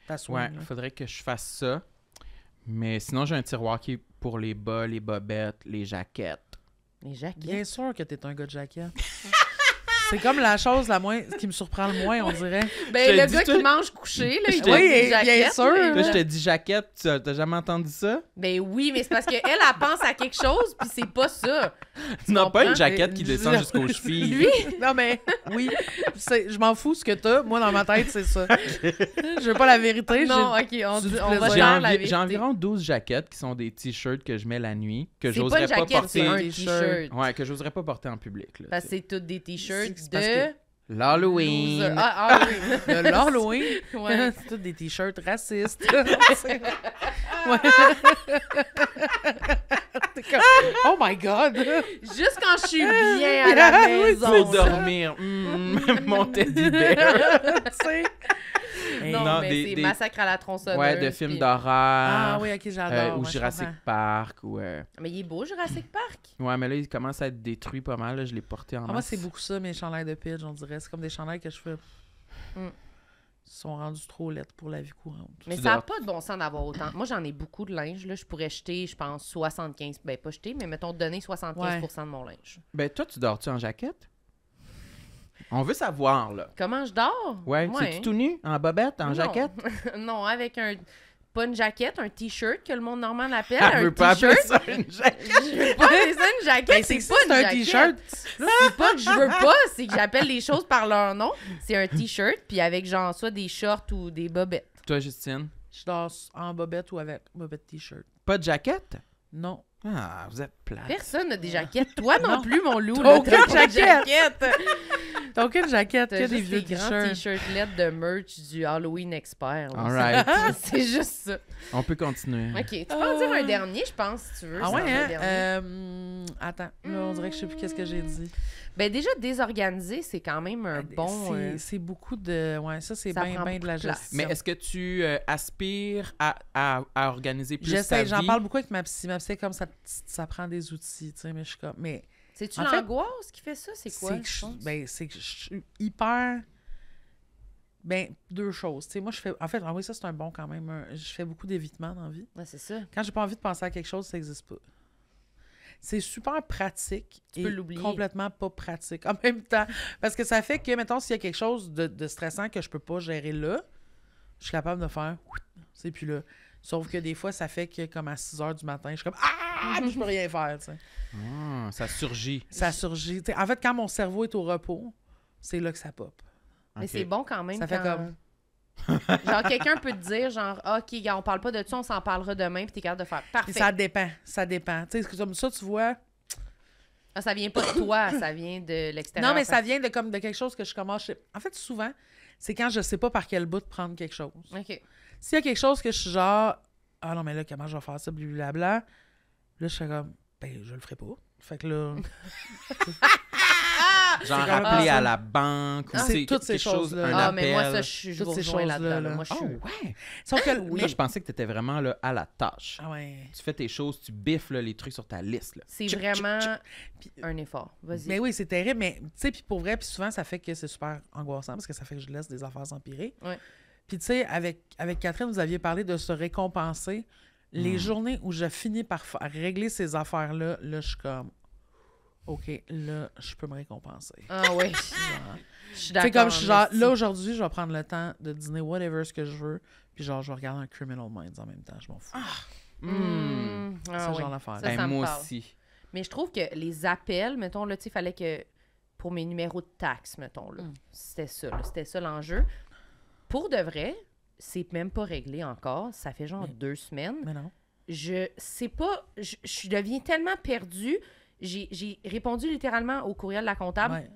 ta. Ouais, il faudrait que je fasse ça. Mais sinon, j'ai un tiroir qui est pour les bas, les bobettes, les jaquettes. Les jaquettes. Bien sûr que t'es un gars de jaquette. C'est comme la chose la moins qui me surprend le moins, on dirait. Ben, le gars qui mange couché, là, il Oui, bien sûr. là, je te dis jaquette, tu as- t'as jamais entendu ça? Ben oui, mais c'est parce qu'elle, elle, elle pense à quelque chose, puis c'est pas ça. Tu n'as pas une jaquette qui descend jusqu'aux chevilles. Lui? Non, mais oui. Je m'en fous ce que t'as. Moi, dans ma tête, c'est ça. Je veux pas la vérité. Non, j'ai- ok, on, va envi- la j'ai environ 12 jaquettes qui sont des t-shirts que je mets la nuit, que C'est pas j'oserais pas, jaquette, c'est porter. un t-shirt. Ouais, que j'oserais pas porter en public. là, Parce que c'est toutes des t-shirts De... L'Halloween. Ah, ah oui. De l'Halloween. Ouais. c'est tous des t-shirts racistes. Comme, oh my God! Juste quand je suis bien à la maison. Pour dormir. Mm, mon teddy bear. tu sais. Non, Non, mais des- c'est des- Massacre à la tronçonneuse. Ouais, de films puis- d'horreur. Ah oui, ok, euh, j'adore. ou ouais, je Jurassic. Park. Ou, euh, Mais il est beau, Jurassic Park. Ouais, mais là, il commence à être détruit pas mal. là, Je l'ai porté en Ah, moi, c'est beaucoup ça, mes chandails de pitch, on dirait. C'est comme des chandails que je fais. Mm. sont rendus trop lettres pour la vie courante. Mais Tu ça n'a pas de bon sens d'avoir autant. Moi, j'en ai beaucoup de linge. Là. Je pourrais jeter, je pense, 75... Ben, pas jeter, mais mettons, donner 75% de mon linge. Ben, toi, tu dors-tu en jaquette? On veut savoir, là. Comment je dors? Ouais, tu tout nu, en bobette, en Non. jaquette? non, avec un... Pas une jaquette, un T-shirt que le monde normal appelle. Elle un veut pas appeler T-shirt. ça une jaquette. Je veux pas appeler ça une jaquette, Ben, c'est c'est pas une c'est un jaquette. t-shirt. C'est pas que je veux pas, c'est que j'appelle les choses par leur nom. C'est un t-shirt, puis avec genre soit des shorts ou des bobettes. Toi, Justine, Je dors en bobette ou avec bobette t-shirt. pas de jaquette? Non. Ah, vous êtes plate. Personne n'a des jaquettes. Toi non, Non. plus, mon loup. T'as aucune jaquette. jaquette. T'as aucune jaquette, T'as que des vieux des grands t-shirts. LED de merch du Halloween expert. All right. C'est juste ça. On peut continuer. OK, tu peux en dire un dernier, je pense, si tu veux. Ah ouais, un hein? dernier. Euh, attends, là, on dirait que je sais plus qu'est-ce que j'ai dit. Ben déjà, désorganisé, c'est quand même un bon... C'est euh, c'est beaucoup de... Ouais, ça, c'est bien bien de la gestion. Mais est-ce que tu euh, aspires à, à, à organiser plus J'essaie, j'en parle beaucoup avec ma psy. Ma psy, comme ça, ça prend des outils, tu sais, mais je suis comme... Mais C'est-tu l'angoisse qui fait ça? C'est quoi? je pense? ben, c'est que je suis hyper... Ben, deux choses. Tu sais, moi, je fais... En fait, ah oui, ça, c'est un bon quand même. un- Je fais beaucoup d'évitement dans la vie. Ouais, c'est ça. Quand j'ai pas envie de penser à quelque chose, ça n'existe pas. C'est super pratique Tu et complètement pas pratique en même temps. Parce que ça fait que, mettons, s'il y a quelque chose de, de stressant que je peux pas gérer là, je suis capable de faire c'est plus là. Sauf que des fois, ça fait que comme à 6 heures du matin, je suis comme Ah! Puis je peux rien faire. tu sais. Ah, ça surgit. Ça surgit. Tu sais, en fait, quand mon cerveau est au repos, c'est là que ça pop. Mais c'est bon quand même. Ça fait comme- genre, quelqu'un peut te dire, genre, OK, on parle pas de ça, on s'en parlera demain, puis t'es capable de faire. Parfait. ça dépend. Ça dépend. Tu sais, comme ça, tu vois. Ah, ça vient pas de toi, ça vient de l'extérieur. Non, mais ça vient de, comme, de quelque chose que je commence. En fait, souvent, c'est quand je sais pas par quel bout de prendre quelque chose. OK. S'il y a quelque chose que je suis genre, ah non, mais là, comment je vais faire ça, blablabla, là, je fais comme, ben, je le ferai pas. Fait que là, Genre rappeler Ah, à la banque ou Ah, c'est c'est toutes ces chose, choses-là. un Ah, appel. mais moi, ça, je, je Toutes vous ces rejoins là-dedans. là. là. Moi, je suis. ouais. sauf que, Moi, mais- je pensais que tu étais vraiment là, à la tâche. ah ouais. Tu fais tes choses, tu biffes là, les trucs sur ta liste. Là. C'est vraiment un effort. Vas-y. Mais oui, c'est terrible, mais tu sais, puis pour vrai, puis souvent, ça fait que c'est super angoissant parce que ça fait que je laisse des affaires s'empirer. Ouais. Puis tu sais, avec, avec Catherine, vous aviez parlé de se récompenser. Les Hmm. journées où je finis par régler ces affaires-là, là, je suis comme, OK, là, je peux me récompenser. Ah oui. Je suis d'accord. comme je suis genre, là, aujourd'hui, je vais prendre le temps de dîner whatever ce que je veux, puis genre, je vais regarder un Criminal Minds en même temps, je m'en fous. Mmh. Ah ce oui. genre d'affaires. Ça, Ben, ça me moi parle. aussi. Mais je trouve que les appels, mettons, là, tu sais, fallait que. Pour mes numéros de taxes, mettons, là. Mm. C'était ça, C'était ça l'enjeu. Pour de vrai, c'est même pas réglé encore. Ça fait genre Mais- deux semaines. Mais non. Je sais pas. Je, je deviens tellement perdue. J'ai j'ai répondu littéralement au courriel de la comptable. Ouais,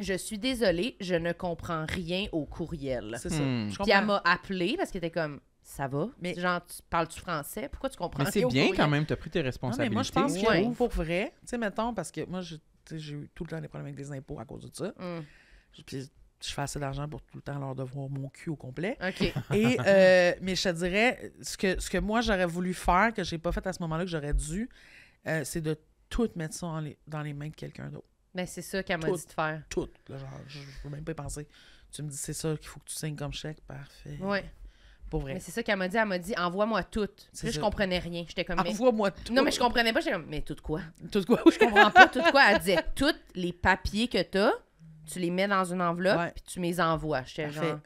Je suis désolée, je ne comprends rien au courriel. c'est ça. Hmm. Je Puis elle m'a appelé parce qu'elle était comme ça va? Mais- Genre, tu parles-tu français? Pourquoi tu comprends Mais c'est bien courriel? quand même, tu as pris tes Non, mais responsabilités. moi, je pense que Ouais. pour vrai, tu sais, mettons, parce que moi, j'ai eu tout le temps des problèmes avec les impôts à cause de ça. Hum, Puis je fais assez d'argent pour tout le temps leur devoir mon cul au complet. OK. Et, euh, mais je te dirais, ce que, ce que moi, j'aurais voulu faire, que j'ai pas fait à ce moment-là, que j'aurais dû, euh, c'est de tout mettre ça en les- dans les mains de quelqu'un d'autre. Ben, c'est ça qu'elle m'a dit de faire. Tout. Là, genre, je, je peux même pas y penser. Tu me dis, c'est ça qu'il faut que tu signes comme chèque. Parfait. Ouais. Pour vrai. Mais c'est ça qu'elle m'a dit. Elle m'a dit envoie-moi tout. Là, je comprenais rien. J'étais comme. mais- Envoie-moi tout. Non, mais je comprenais pas. J'étais comme mais tout quoi? Tout quoi? Je comprends pas tout quoi. Elle disait tous les papiers que t'as, tu les mets dans une enveloppe puis tu me les envoies. J'étais genre.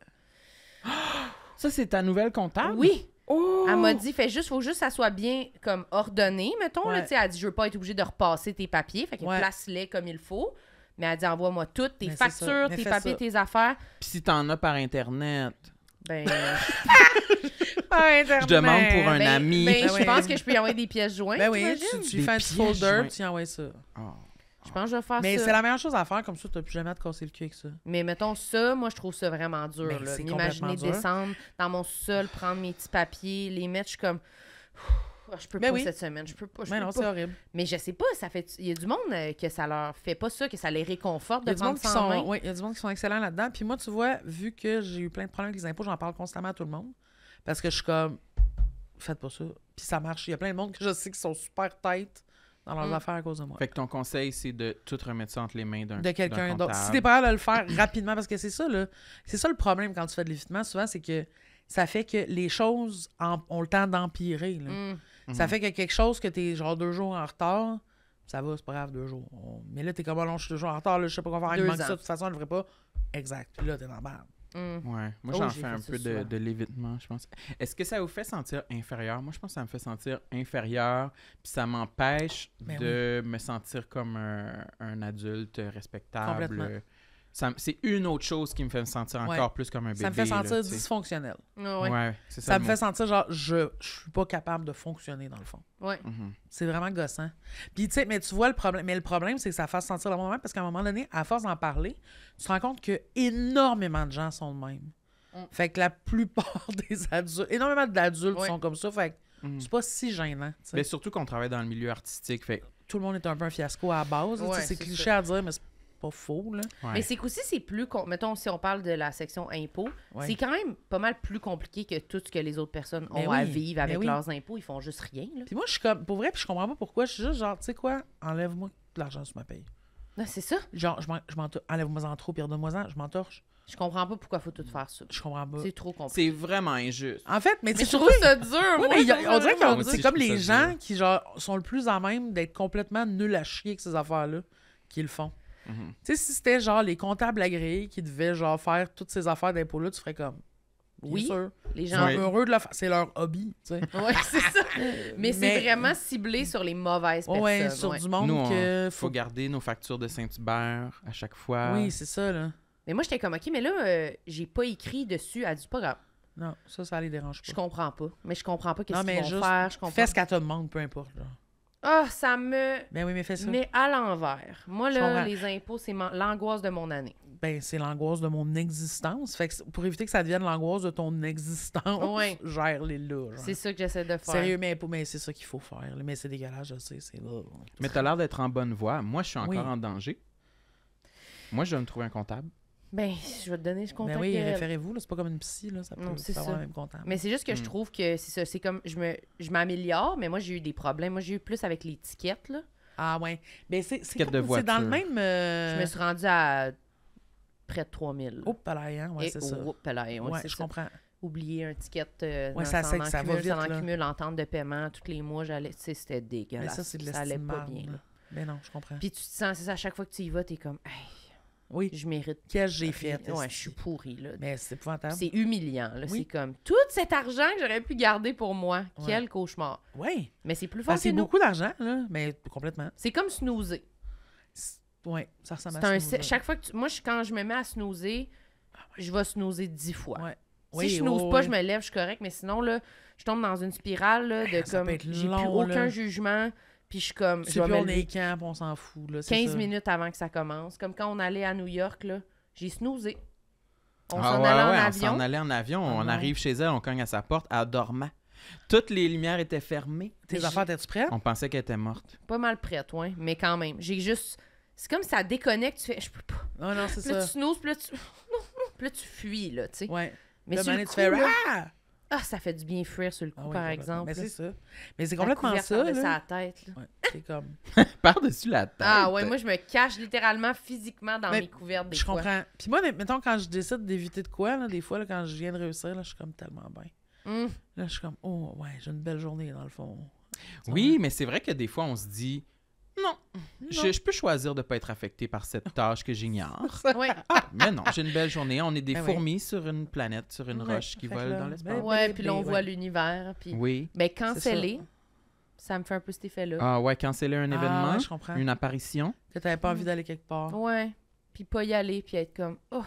Ça, c'est ta nouvelle comptable? Oui! Oh! Elle m'a dit, fait juste, faut juste que ça soit bien comme ordonné, mettons. Là, Ouais. tu sais, elle dit, je veux pas être obligée de repasser tes papiers. Fait qu'elle Ouais. place-les comme il faut. Mais elle dit, envoie-moi toutes, tes Mais factures, tes papiers, ça. tes affaires. Puis si t'en as par Internet, Ben, je demande pour un ben, ami. ben, Ben je oui. pense que je peux y envoyer des pièces jointes. Ben oui, tu, tu fais un folder, joints. tu y envoies ça. Oh. Je pense que je vais faire Mais ça. c'est la meilleure chose à faire, comme ça, tu n'as plus jamais à te casser le cul avec ça. Mais mettons ça, moi, je trouve ça vraiment dur. Ben, M'imaginer dur. descendre dans mon sol, prendre mes petits papiers, les mettre, je suis comme. Je peux Ben pas oui. cette semaine, je peux pas. je Mais peux non, c'est horrible. Mais je sais pas, ça fait. Il y a du monde euh, que ça leur fait pas ça, que ça les réconforte de prendre ça en main. oui, il y a du monde qui sont excellents là-dedans. Puis moi, tu vois, vu que j'ai eu plein de problèmes avec les impôts, j'en parle constamment à tout le monde. Parce que je suis comme, faites pas ça. Puis ça marche. Il y a plein de monde que je sais qui sont super têtes dans leurs Mm. affaires à cause de moi. Fait que ton conseil, c'est de tout remettre ça entre les mains d'un de quelqu'un d'autre. Si t'es pas capable de le faire rapidement, parce que c'est ça, là. C'est ça le problème quand tu fais de l'évitement, souvent, c'est que ça fait que les choses en- ont le temps d'empirer. Mm. Ça fait que quelque chose que t'es genre deux jours en retard, ça va, c'est pas grave, deux jours. On- Mais là, t'es comme, oh non, je suis deux jours en retard, là, je sais pas quoi faire, il ans. ça, de toute façon, elle le ferait pas. Exact. Puis là, t'es dans la merde. Mm. Ouais. Moi, Oh, j'en fais un peu de, l'évitement, je pense. Est-ce que ça vous fait sentir inférieur? Moi, je pense que ça me fait sentir inférieur, puis ça m'empêche Ben de me sentir comme un, un adulte respectable. C'est une autre chose qui me fait me sentir Ouais. encore plus comme un bébé. Ça me fait sentir dysfonctionnel. Ouais, ouais. c'est ça. Ça le me mot. fait sentir genre, je, je suis pas capable de fonctionner dans le fond. Ouais. Mhm. C'est vraiment gossant. Puis, tu sais, mais tu vois le problème. Mais le problème, c'est que ça fasse sentir le moment parce qu'à un moment donné, à force d'en parler, tu te rends compte que énormément de gens sont de même. Mm. Fait que la plupart des adultes, énormément d'adultes Ouais. sont comme ça. Fait que Mhm. c'est pas si gênant. Mais surtout qu'on travaille dans le milieu artistique. Fait Tout le monde est un peu un fiasco à la base. c'est c'est cliché ça. à dire, mais c'est pas faux. Là. ouais. Mais c'est qu'aussi, c'est plus. com- Mettons, si on parle de la section impôts, Ouais. c'est quand même pas mal plus compliqué que tout ce que les autres personnes ont à vivre avec oui. leurs impôts. Ils font juste rien. Là. Puis moi, je suis comme, pour vrai, puis je comprends pas pourquoi. Je suis juste genre, tu sais quoi, enlève-moi de l'argent sur ma paye. Non, c'est ça? Genre, je m'en- je m'en- enlève-moi en trop, puis redonne-moi-en, je m'entorche. Je comprends pas pourquoi faut tout faire ça. Je comprends pas. C'est trop compliqué. C'est vraiment injuste. En fait, mais Mais c'est je trouve ça dur. Oui, moi, mais a- on dirait que c'est comme les gens dur. qui genre sont le plus à même d'être complètement nuls à chier avec ces affaires-là qui le font. Tu sais, si c'était genre les comptables agréés qui devaient genre faire toutes ces affaires d'impôts-là, tu ferais comme. Oui. sûr. Les Ils gens. heureux de le faire. C'est leur hobby, tu sais. Ouais, c'est ça. Mais, c'est vraiment ciblé sur les mauvaises personnes. Ouais, sur ouais. du monde Nous, que faut faut. garder nos factures de Saint-Hubert à chaque fois. Oui, c'est ça, là. Mais moi, j'étais comme, OK, mais là, euh, j'ai pas écrit dessus. Elle dit, pas grave. Non, ça, ça les dérange Je pas. comprends pas. Mais je comprends pas qu'est-ce qu'ils vont juste faire. Je comprends. Fais ce qu'elle te demande, peu importe. Là. Ah, ça me Ben oui, mais fais ça. met à l'envers. Moi, là, les impôts, c'est l'angoisse de mon année. Ben, c'est l'angoisse de mon existence. Fait que pour éviter que ça devienne l'angoisse de ton existence, Ouais. gère-les là. genre. C'est ça que j'essaie de faire. Sérieux, mais, mais c'est ça qu'il faut faire. là. Mais c'est dégueulasse, je sais. C'est là. Mais t'as l'air d'être en bonne voie. Moi, je suis encore Oui. en danger. Moi, je vais me trouver un comptable. Ben, je vais te donner ce Ben contact. oui, d'elle. référez-vous. là. C'est pas comme une psy. Là. Ça peut, Non, avoir ça. le même comptable. Mais c'est juste que je Mm. trouve que c'est ça. C'est comme, je me, je m'améliore, mais moi, j'ai eu des problèmes. Moi, j'ai eu plus avec l'étiquette, là. Ah ouais. Ben c'est c'est dans le même... euh, Je me suis rendue à près de 3000. Oh, palayan, ouais, Et- c'est ça. pelaye, ouais, Ouais, je ça. comprends. Oublier un ticket euh, Ouais, dans- ça, en que ça va cumule, vite, ça en là. cumule, entente de paiement. Tous les mois, j'allais. Tu sais, c'était Mais dégueulasse. ça, c'est de ça allait pas bien. là. là. Ben non, je comprends. Puis tu te sens, c'est ça, à chaque fois que tu y vas, t'es comme, hey, Oui, je mérite. qu'est-ce que j'ai fait? Ouais, je suis pourrie, là. Mais c'est épouvantable. C'est humiliant, là. Oui. C'est comme tout cet argent que j'aurais pu garder pour moi. Ouais. Quel cauchemar. Oui. Mais c'est plus fort Ben, que c'est beaucoup d'argent, là, mais complètement. C'est comme snoozer. Oui, ça ressemble C'est à un, ça. chaque fois que tu- moi, je- quand je me mets à snoozer, je vais snoozer dix fois. Ouais. Si Oui, je oui, pas, oui. je me lève, je suis correct, mais sinon, là, je tombe dans une spirale là, de Ça comme. peut être J'ai plus long, aucun là. jugement, puis je suis comme. Tu Je vais on est camp, on s'en fout. Là, c'est 15 ça. minutes avant que ça commence. Comme quand on allait à New York, là, j'ai snoozé. On Ah s'en ouais, allait en on avion. s'en allait en avion. Ah on arrive chez elle, on cogne à sa porte, elle dormait. Toutes les lumières étaient fermées. Tes Mais affaires, prête? On pensait qu'elle était morte. Pas mal prête, ouais, mais quand même. J'ai juste. C'est comme ça déconnecte, tu fais. Je peux pas. Non, non, c'est Puis là, ça. tu snoozes, puis là, tu. Non, non. Puis là, tu fuis, là, tu sais. Ouais. Mais Là, sur le Mané, coup, tu fais là, Ah! Ah, ça fait du bien fuir sur le coup, Ah oui, par exemple. Mais c'est ça. Mais c'est complètement ça. par-dessus Là. la tête, là. Ouais, c'est comme. Par-dessus la tête. Ah ouais, moi je me cache littéralement physiquement dans Mais mes couvertes des Je fois. comprends. Puis moi, mettons, quand je décide d'éviter de quoi, là, des fois, là, quand je viens de réussir, là, je suis comme tellement bien. Hum. Là, je suis comme, oh, ouais, j'ai une belle journée, dans le fond. Oui, mais c'est vrai que des fois, on se dit non, Je, je peux choisir de ne pas être affecté par cette tâche que j'ignore. Ouais. Ah, mais non, j'ai une belle journée. On est des Ben oui. fourmis sur une planète, sur une Ouais, roche qui vole là, dans l'espace. ben- ouais, ben, puis là on ben, voit ouais. l'univers puis Oui. ben canceller, ça me fait un peu cet effet là. Ah ouais, canceller un Ah, événement, ouais, je comprends. une apparition. Que t'avais pas envie d'aller quelque part. Ouais. Puis pas y aller puis être comme oh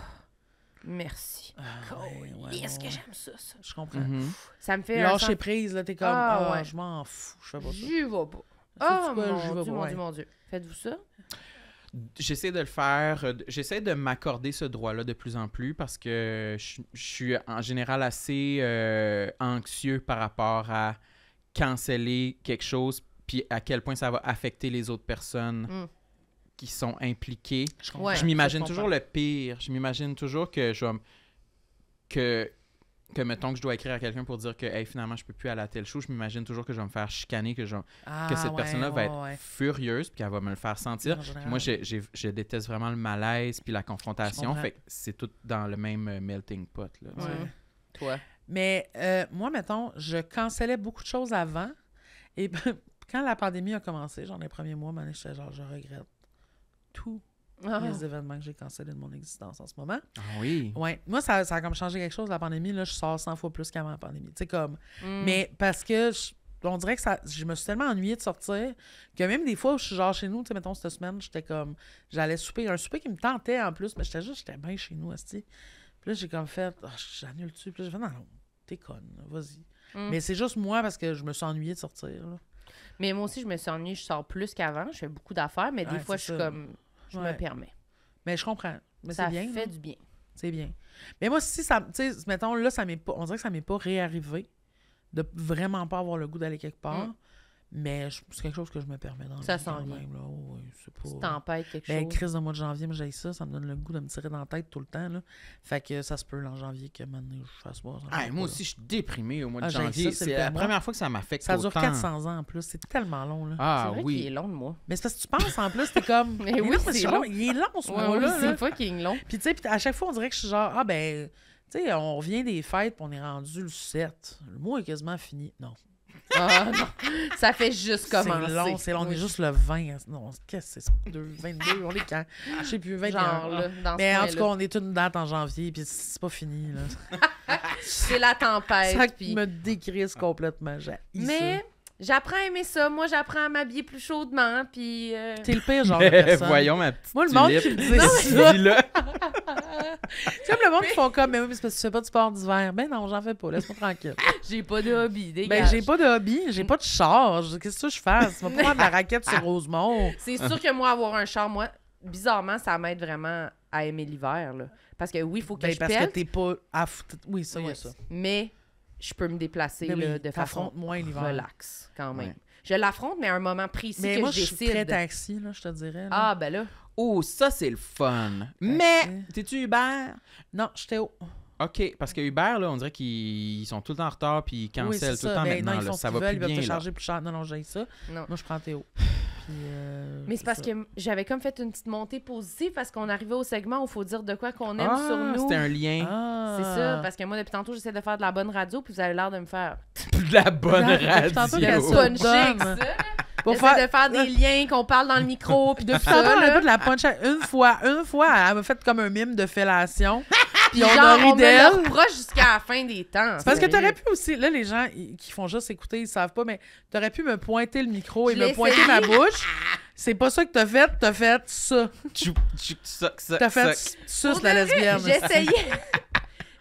merci. Ah, ouais, Oh, ouais, est-ce ouais, que ouais. j'aime ça ça? Je comprends. Mhm. Ça me fait un Lâcher sens- prise, là, t'es comme, Ah, ouais. je m'en fous, je fais pas ça. J'y vais pas. Oh quoi, mon vais dieu, mon ouais. dieu, mon dieu. Faites-vous ça? J'essaie de le faire. euh, J'essaie de m'accorder ce droit-là de plus en plus parce que je, je suis en général assez euh, anxieux par rapport à canceller quelque chose puis à quel point ça va affecter les autres personnes Mm. qui sont impliquées. Je. Ouais. je m'imagine toujours le pire. Je m'imagine toujours que je que que mettons que je dois écrire à quelqu'un pour dire que hey, finalement je peux plus aller à tel show, je m'imagine toujours que je vais me faire chicaner, que, je- que Ah, cette ouais, personne-là va être ouais. furieuse puis qu'elle va me le faire sentir. Moi, j'ai- j'ai- je déteste vraiment le malaise puis la confrontation. Fait que c'est tout dans le même euh, melting pot. Là. Toi? Mais euh, moi, mettons, je cancellais beaucoup de choses avant. Et quand la pandémie a commencé, genre les premiers mois, j'étais genre, je regrette tous Ah. les événements que j'ai cancellés de mon existence en ce moment. Ah oui. Ouais. Moi, ça, ça a comme changé quelque chose, la pandémie. Là, je sors 100 fois plus qu'avant la pandémie. Tu sais, comme. Mm. Mais parce que je- on dirait que ça, je me suis tellement ennuyée de sortir que même des fois où je suis genre chez nous, tu sais, mettons cette semaine, j'étais comme. J'allais souper. Un souper qui me tentait en plus, mais j'étais juste, j'étais bien chez nous, esti. Puis là, j'ai comme fait, Ah, j'annule-tu? Puis là, j'ai fait, non, non, t'es conne, vas-y. Mm. Mais c'est juste moi parce que je me suis ennuyée de sortir. là. Mais moi aussi, je me suis ennuyée, je sors plus qu'avant. Je fais beaucoup d'affaires, mais des Ouais, fois, je suis ça. comme. Je Ouais. me permets. Mais je comprends. Mais ça c'est bien. fait là. du bien. C'est bien. Mais moi, si ça. Tu sais, mettons, là, ça m'est pas. On dirait que ça m'est pas réarrivé de vraiment pas avoir le goût d'aller quelque part. Mm. Mais c'est quelque chose que je me permets dans la Ça s'en quand vient. même, là. Oh, c'est pas. t'empêches quelque Ben, chose. crise de mois de janvier, j'ai ça. Ça me donne le goût de me tirer dans la tête tout le temps, là. Fait que ça se peut, là, en janvier, que maintenant, je fasse me Ah, moi pas, aussi, je suis déprimé au mois de Ah, janvier. c'est C'est le la mois. première fois que ça m'affecte. Ça dure autant. 400 ans en plus. C'est tellement long, là. Ah c'est vrai oui. qu'il est long, de moi. Mais c'est parce que tu penses, en plus, t'es comme. Mais Il est oui, c'est c'est long. Il est long, ce Ouais, oui, mois-là. là. c'est fucking long. Puis, tu sais, puis à chaque fois, on dirait que je suis genre, ah, ben, tu sais, on revient des fêtes, puis on est rendu le 7. Le mois est quasiment fini. Non. Ah non, ça fait juste commencer. C'est long, c'est long. On Oui. est juste le 20. Non, qu'est-ce que c'est? ça? Deux- 22, on est quand? Je sais plus, 21. Genre, là, dans Mais ce en tout cas, on est une date en janvier, puis c'est pas fini, là. c'est la tempête. ça puis- me décrise complètement. Mais j'apprends à aimer ça. Moi, j'apprends à m'habiller plus chaudement, puis... euh. T'es le pire genre de personne. Voyons ma petite Moi, le monde qui me dit ça. Dis-le. C'est comme le monde qui font comme, mais oui, mais c'est parce que tu fais pas de sport d'hiver. Ben non, j'en fais pas, laisse-moi tranquille. J'ai pas de hobby, Ben, dégage. j'ai pas de hobby, j'ai pas de charge. Qu'est-ce que je fais? Tu vas pas prendre de la raquette sur Rosemont. C'est sûr que moi, avoir un char, moi, bizarrement, ça m'aide vraiment à aimer l'hiver, là. Parce que oui, il faut que Ben, je parce que t'es pas à Oui, ça, il y Ouais. a ça. mais je peux me déplacer Ben là, oui, de façon moins relax, quand même. Ouais. Je l'affronte, mais à un moment précis Mais que moi, je je suis décide. très taxi, là, je te dirais. là. ah, ben là. Oh, ça, c'est le fun. Mais, t'es-tu Uber? Non, j'étais au. OK, parce que Uber, là, on dirait qu'ils ils sont tout le temps en retard puis ils Oui, cancellent tout le ça. temps Ben, maintenant. non, ils là. Ça va veulent, plus ils bien, te charger plus cher. Non, non, j'ai ça. Non. Moi, je prends Théo. Puis, euh, Mais c'est parce ça. que j'avais comme fait une petite montée positive parce qu'on arrivait au segment où il faut dire de quoi qu'on aime Ah, sur nous. c'était un lien. Ah. C'est ça, parce que moi, depuis tantôt, j'essaie de faire de la bonne radio, puis vous avez l'air de me faire. De la bonne Depuis tantôt radio. sonne. Puncher donne. que ça. Pour J'essaie faire... de faire des liens, qu'on parle dans le micro, puis de Depuis ça. tantôt, on a là. pas de la punch. Une fois, une fois, elle m'a fait comme un mime de fellation. Puis on genre, a ri d'elle. le reproche jusqu'à la fin des temps. C'est parce que t'aurais pu aussi, là, les gens ils- qui font juste écouter, ils savent pas, mais t'aurais pu me pointer le micro et Je me pointer ma bouche. C'est pas ça que t'as fait, t'as fait ça. T'as fait Pour la lesbienne. J'essayais.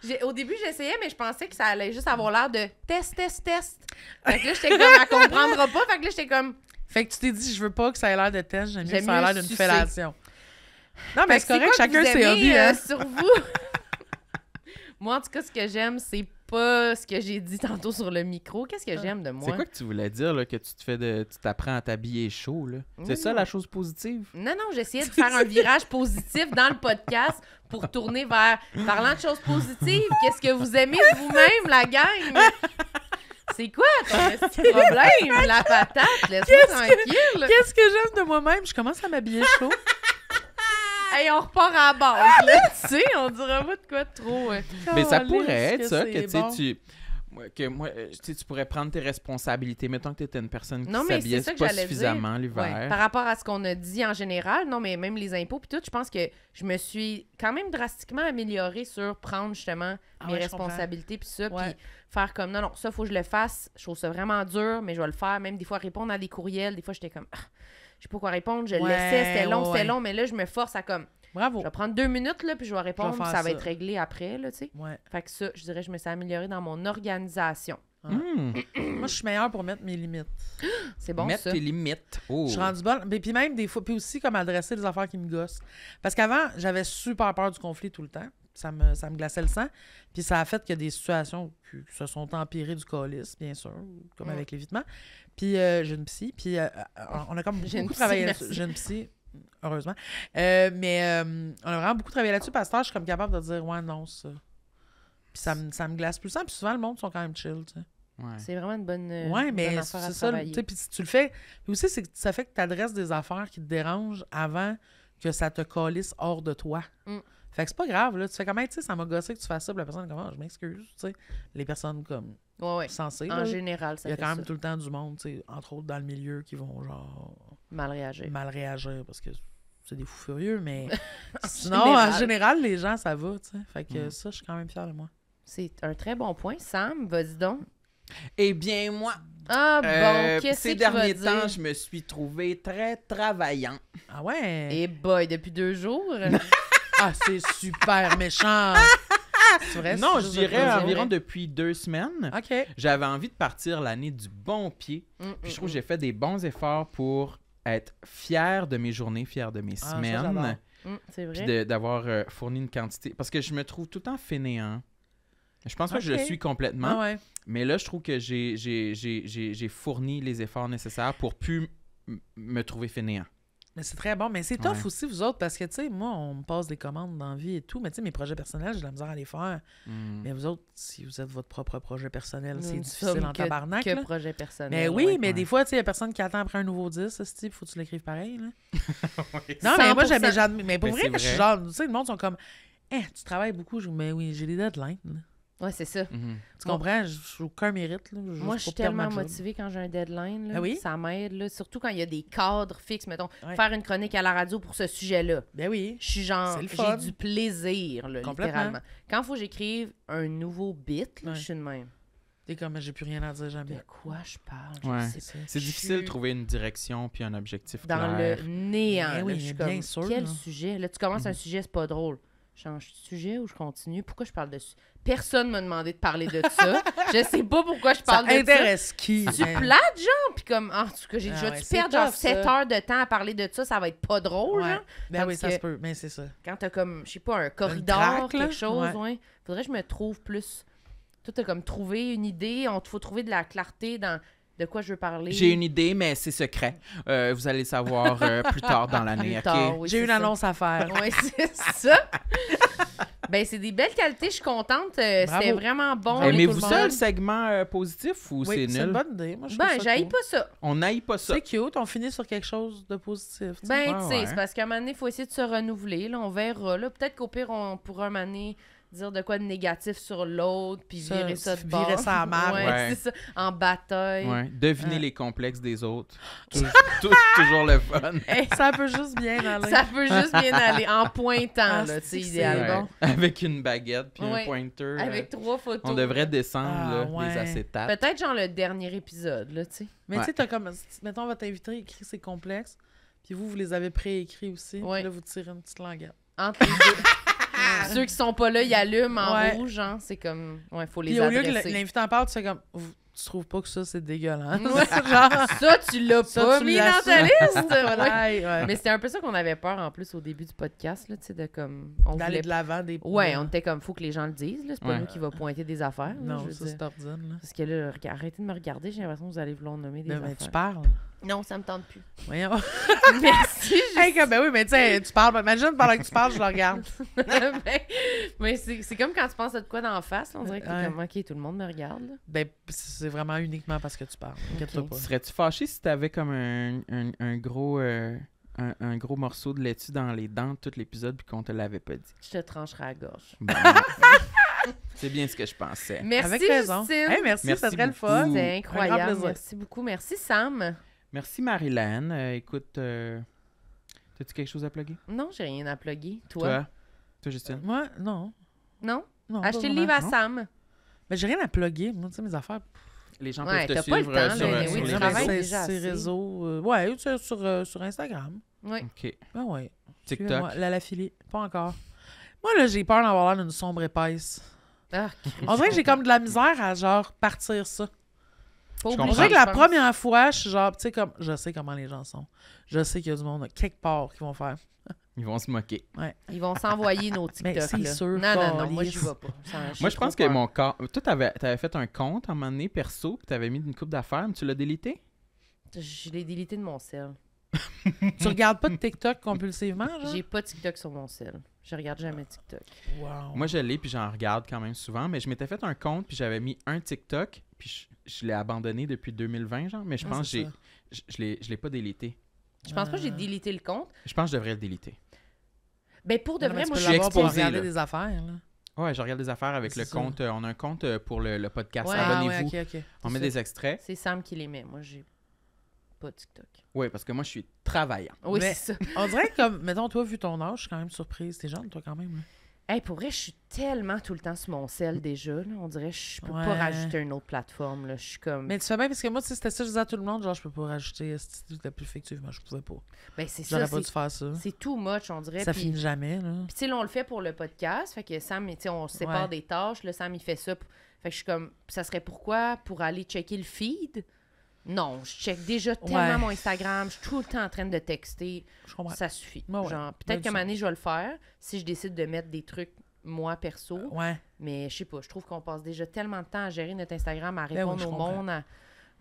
Au début, j'essayais, mais je pensais que ça allait juste avoir l'air de test, test, test. Fait que là, j'étais comme, elle comprendra pas. Fait que là, j'étais comme, Fait que tu t'es dit, je veux pas que ça ait l'air de test, j'aime mieux que ça ait l'air d'une fellation. Non, mais c'est correct, quoi chacun ses hobbies. euh, Hein? sur vous? Moi, en tout cas, ce que j'aime, c'est pas ce que j'ai dit tantôt sur le micro. Qu'est-ce que j'aime de moi? C'est quoi que tu voulais dire, là, que tu te fais de. Tu t'apprends à t'habiller chaud, là? C'est ça non. la chose positive? Non, non, j'essayais de faire un virage positif dans le podcast pour tourner vers parlant de choses positives. Qu'est-ce que vous aimez de vous-même, la gang? C'est quoi ton petit problème, la patate? Laisse-moi tranquille. Qu'est-ce que j'aime de moi-même? Je commence à m'habiller chaud. Hey, on repart à la base, là. tu sais, on dira pas de quoi de trop. euh. Mais ça pourrait être que ça, que tu bon. Que moi, euh, tu sais, tu pourrais prendre tes responsabilités. Mettons que tu étais une personne qui Non, mais s'habillait c'est ça que pas j'allais dire. suffisamment l'hiver. Ouais, Par rapport à ce qu'on a dit en général, non, mais même les impôts puis tout, je pense que je me suis quand même drastiquement améliorée sur prendre justement Ah mes ouais, responsabilités puis ça, puis faire comme non, non, ça faut que je le fasse. Je trouve ça vraiment dur, mais je vais le faire. Même des fois répondre à des courriels, des fois j'étais comme, ah, sais pas quoi répondre, je le Ouais, laissais, c'était long, ouais, c'était long, mais là je me force à comme, Bravo. je vais prendre deux minutes là, puis je vais répondre, puis ça va ça. être réglé après là, tu sais. Ouais. Fait que ça, je dirais, je me suis améliorée dans mon organisation. Hmm. Moi, je suis meilleure pour mettre mes limites. C'est bon Mettre ça. tes limites. Oh. Je suis rendue bonne. Mais puis même des fois, puis aussi comme adresser les affaires qui me gossent. Parce qu'avant, j'avais super peur du conflit tout le temps. Ça me, ça me glaçait le sang. Puis ça a fait qu'il y a des situations qui, se sont empirées du colis, bien sûr, comme Mm. avec l'évitement. Puis euh, j'ai une psy. Puis euh, on a comme beaucoup psy, travaillé là-dessus. J'ai une psy, heureusement. Euh, mais euh, on a vraiment beaucoup travaillé là-dessus. Parce que je suis comme capable de dire, ouais, non, ça. Puis ça me, ça me glace plus le sang. Puis souvent, le monde sont quand même chill, tu sais. Ouais. C'est vraiment une bonne. euh, Ouais, mais c'est ça. Puis si tu le fais. Puis aussi, c'est que ça fait que tu adresses des affaires qui te dérangent avant que ça te calisse hors de toi. Mm. Fait que c'est pas grave, là. Tu fais comment, tu sais, ça m'a gossé que tu fasses ça. Puis la personne est comme, Ah, je m'excuse, tu sais. Les personnes comme Ouais, ouais. sensées. En là, général, ça il y a fait quand ça. même tout le temps du monde, tu sais, entre autres dans le milieu, qui vont genre mal réagir. mal réagir parce que c'est des fous furieux, mais En sinon, général. en général, les gens, ça va, tu sais. Fait que Mm. ça, je suis quand même fière de moi. C'est un très bon point. Sam, vas-y donc. Eh bien, moi, Ah bon, euh, qu'est-ce que ces tu vas derniers dire? temps, je me suis trouvé très travaillant. Ah ouais? Eh boy, depuis deux jours. Ah, c'est super méchant! c'est vrai? non, je dirais environ depuis deux semaines. OK. J'avais envie de partir l'année du bon pied. Mm, Puis je mm, trouve que j'ai fait des bons efforts pour être fier de mes journées, fier de mes Ah, semaines. mm, mm, C'est puis vrai. de- d'avoir euh, fourni une quantité. Parce que je me trouve tout le temps fainéant. Je pense pas que je le suis complètement, Ah ouais. mais là, je trouve que j'ai- j'ai j'ai- j'ai- j'ai fourni les efforts nécessaires pour plus me trouver fainéant. Mais c'est très bon. Mais c'est tough Ouais. aussi, vous autres, parce que, tu sais, moi, on me passe des commandes dans la vie et tout, mais tu sais, mes projets personnels, j'ai de la misère à les faire. Mm. Mais vous autres, si vous êtes votre propre projet personnel, c'est difficile en que- tabarnak. Que là. projet personnel. Mais oui, ouais. mais Ouais. des fois, tu sais, il y a personne qui attend après un nouveau disque, ce type, faut que tu l'écrives pareil. Là. Ouais. Non, mais moi, 100%. j'aime Mais pour Mais vrai, c'est je suis genre, tu sais, le monde sont comme, eh, tu travailles beaucoup. Je mais oui, j'ai des deadlines. Ouais, c'est ça. Mhm. Tu comprends? J'ai aucun mérite. Là, Moi, je suis tellement motivée quand j'ai un deadline. Là. Ah oui? Ça m'aide, là. surtout quand il y a des cadres fixes. Mettons, Ouais. faire une chronique à la radio pour ce sujet-là. Ben oui. Je suis genre, C'est le j'ai du plaisir, là, Complètement. littéralement. Quand il faut que j'écrive un nouveau bit, là, Ouais. je suis de même. T'es comme, j'ai plus rien à dire De jamais. quoi je parle? Je Ouais. sais pas. C'est Je difficile de suis trouver une direction puis un objectif Dans clair. le néant. Ben là. oui, je suis bien comme, sûr, quel là. sujet? Là, tu commences un sujet, c'est pas drôle. Je change de sujet ou je continue? Pourquoi je parle de? Personne m'a demandé de parler de ça. je sais pas pourquoi je Ça parle de ça. intéresse qui? Tu plates, genre? Puis comme, en tout cas, j'ai Ah déjà dû perdre genre tough, 7 ça. heures de temps à parler de ça, ça va être pas drôle, Ouais. genre. Ben oui, ça se peut. Mais c'est ça. Quand t'as comme, je sais pas, un corridor, quelque chose, Ouais. ouais. Faudrait que je me trouve plus. Toi, t'as comme trouvé une idée, on faut trouver de la clarté dans de quoi je veux parler. J'ai une idée, mais c'est secret. Euh, vous allez le savoir euh, plus tard dans l'année, Plus OK? tard, oui, J'ai une ça. annonce à faire. Oui, c'est ça. Ben, c'est des belles qualités, je suis contente. euh. C'était vraiment bon. Aimez-vous ça, le segment euh, positif ou Oui, c'est c'est une nul? bonne idée. Moi, je Ben, j'aille cool. pas ça. On n'aille pas ça. C'est cute, on finit sur quelque chose de positif. tu sais. Ben, Ouais, tu sais, ouais. c'est parce qu'à un moment donné, il faut essayer de se renouveler. Là, on verra. Là. Peut-être qu'au pire, on pourra un moment donné dire de quoi de négatif sur l'autre, puis Ça, virer ça de virer bord. ça à marre. Ouais, Ouais. c'est ça. En bataille. Ouais. Devinez Ouais. les complexes des autres. Tou- tou- toujours le fun. ça peut juste bien aller. Ça peut juste bien aller en pointant, Ah, là, tu sais, c'est- idéalement. Ouais. Avec une baguette puis Ouais. un pointer. Avec euh, trois photos. on devrait descendre Ah, là, ouais. les acétates. Peut-être genre le dernier épisode, là, tu sais. Mais tu sais, t'as comme. Mettons, votre invité écrit ses complexes, puis vous, vous les avez préécrits aussi. Puis là, vous tirez une petite languette. Entre les deux. Ceux qui sont pas là, ils allument en Ouais. rouge, hein. C'est comme. Ouais, faut les Puis au lieu que adresser. l'invité en parle, tu fais comme. Tu trouves pas que ça, c'est dégueulasse? Ouais. Genre. Ça, tu l'as pas tu mis dans ta liste. Ouais. Ouais, ouais. Mais c'était un peu ça qu'on avait peur en plus au début du podcast, là, tu sais, de comme. On D'aller voulait... de l'avant des. Ouais, on était comme, faut que les gens le disent, là. C'est pas Ouais. nous qui va pointer des affaires. là, Non, je ça, c'est ordinaire, là. Parce que là, arrêtez de me regarder, j'ai l'impression que vous allez vouloir nommer des Mais, tu parles. Non, ça me tente plus. Voyons. Merci. hey, comme, ben oui, mais tu sais, tu parles. Imagine pendant que tu parles, je le regarde. mais mais c'est c'est comme quand tu penses à de quoi d'en face, on dirait que Ouais. comme, OK, tout le monde me regarde. là. Ben, c'est vraiment uniquement parce que tu parles. Serais-tu fâché si t'avais comme un, un, un gros euh, un, un gros morceau de laitue dans les dents de tout l'épisode puis qu'on te l'avait pas dit? Je te trancherai à la gorge. Bon. C'est bien ce que je pensais. Merci, Avec raison. Justine. Hey, merci, Merci c'était très le fun. Grand incroyable. Merci beaucoup. Merci, Sam. Merci Marilyn. Euh, écoute, euh, t'as-tu quelque chose à plugger? Non, j'ai rien à plugger. Toi? Toi? Toi, Justine? Moi, non. Non? non pas Achetez le livre à non? Sam. Mais j'ai rien à plugger. Moi, tu sais, mes affaires. Les gens Ouais, peuvent te t'as pas le suivre euh, temps, sur, là, euh, mais sur oui, tu travailles réseaux. déjà ces assez. réseaux. euh, ouais, sur, sur, euh, sur Instagram. Oui. OK. Ben ouais. TikTok. Suivez-moi. La. Pas encore. Moi, là, j'ai peur d'avoir l'air d'une sombre épaisse. Ah, On dirait que j'ai comme de la misère à, genre, partir ça. Pas Je obligé, On dirait que je la première fois, je suis genre, tu sais, comme, je sais comment les gens sont. Je sais qu'il y a du monde quelque part qui vont faire. Ils vont se moquer. Ils vont s'envoyer nos Mais TikTok. c'est sûr, Non, non, non, moi, j'y vais pas. Ça- Moi, je pense que mon corps... Toi, t'avais, t'avais fait un compte à un moment donné, perso, puis t'avais mis une coupe d'affaires, mais tu l'as délité? Je l'ai délité de mon sel. tu regardes pas de TikTok compulsivement, genre? J'ai pas TikTok sur mon sel. Je regarde jamais TikTok. Wow. Moi, je l'ai, puis j'en regarde quand même souvent. Mais je m'étais fait un compte, puis j'avais mis un TikTok, puis je, je l'ai abandonné depuis 2020, genre. Mais je Ah, pense que je, je l'ai, je l'ai pas délité. Je pense pas que j'ai Euh. délité le compte. Je pense que je devrais le déliter. Ben, pour de Non, vrai, moi, je suis exposé, regarder là. des affaires, là. Ouais, je regarde des affaires avec le ça. compte. euh, on a un compte euh, pour le, le podcast. Ouais. Ah, Abonnez-vous. ouais, on met des extraits. C'est Sam qui les met. Moi, j'ai pas TikTok. Oui, parce que moi, je suis travaillant. Oui, c'est ça. On dirait que, comme, mettons, toi, vu ton âge, je suis quand même surprise. T'es jeune, toi, quand même. là. Hey, pour vrai, je suis tellement tout le temps sur mon sel déjà. là. On dirait que je peux Ouais. pas rajouter une autre plateforme. Là. Je suis comme. Mais tu fais bien, parce que moi, c'était ça, je disais à tout le monde, genre, je peux pas rajouter, c'était plus effectif, moi, je pouvais pas. Ben, c'est ça. J'aurais pas C'est dû faire ça. c'est too much, on dirait. Ça finit jamais, là. Puis, tu sais, là, on le fait pour le podcast. Fait que Sam, tu sais, on se sépare Ouais. des tâches. Là, Sam, il fait ça. Fait que je suis comme, ça serait pourquoi? Pour aller checker le feed? Non, je check déjà tellement Ouais. mon Instagram. Je suis tout le temps en train de texter. Je comprends. Ça suffit. Ouais, ouais. Genre, peut-être qu'à un moment donné, je vais le faire si je décide de mettre des trucs, moi, perso. Ouais. Mais je sais pas, je trouve qu'on passe déjà tellement de temps à gérer notre Instagram, à Ben oui, répondre au comprends. monde. à-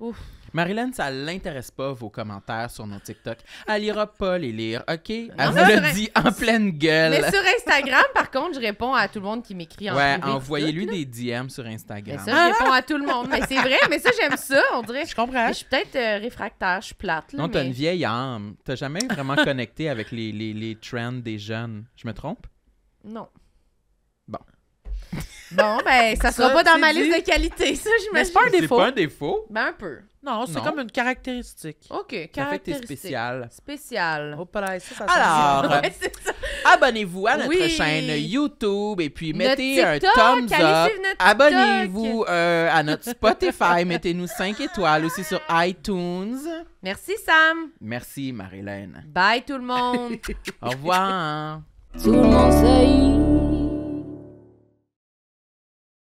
Ouf. Marilyn, ça l'intéresse pas vos commentaires sur nos TikTok. Elle lira pas les lire, OK? Elle Non, vous le dit en pleine gueule. Mais sur Instagram, par contre, je réponds à tout le monde qui m'écrit en ouais, envoyez-lui des DM sur Mais Instagram. ça, je réponds à tout le monde. Mais c'est vrai, mais ça, j'aime ça, on dirait. Je comprends. Mais je suis peut-être euh, réfractaire, je suis plate. Là, non, t'as mais... une vieille âme. T'as jamais vraiment connecté avec les, les, les trends des jeunes. Je me trompe? Non. Bon. Ben, ça sera Ça, pas dans c'est ma dit. liste de qualité, ça, Mais j'imagine. c'est pas un C'est défaut. pas un défaut. Ben, un peu. Non, c'est comme une caractéristique. OK, Ça fait que t'es caractéristique. spécial. Spécial. Oh, pas ça, ça Alors, Ouais, c'est. Abonnez-vous à notre Oui. chaîne YouTube et puis Notre mettez un thumbs up. Abonnez-vous euh, à notre Spotify. Mettez-nous 5 étoiles aussi sur iTunes. Merci, Sam. Merci, Marilyn. Bye, tout le monde. Au revoir. Tout le monde sait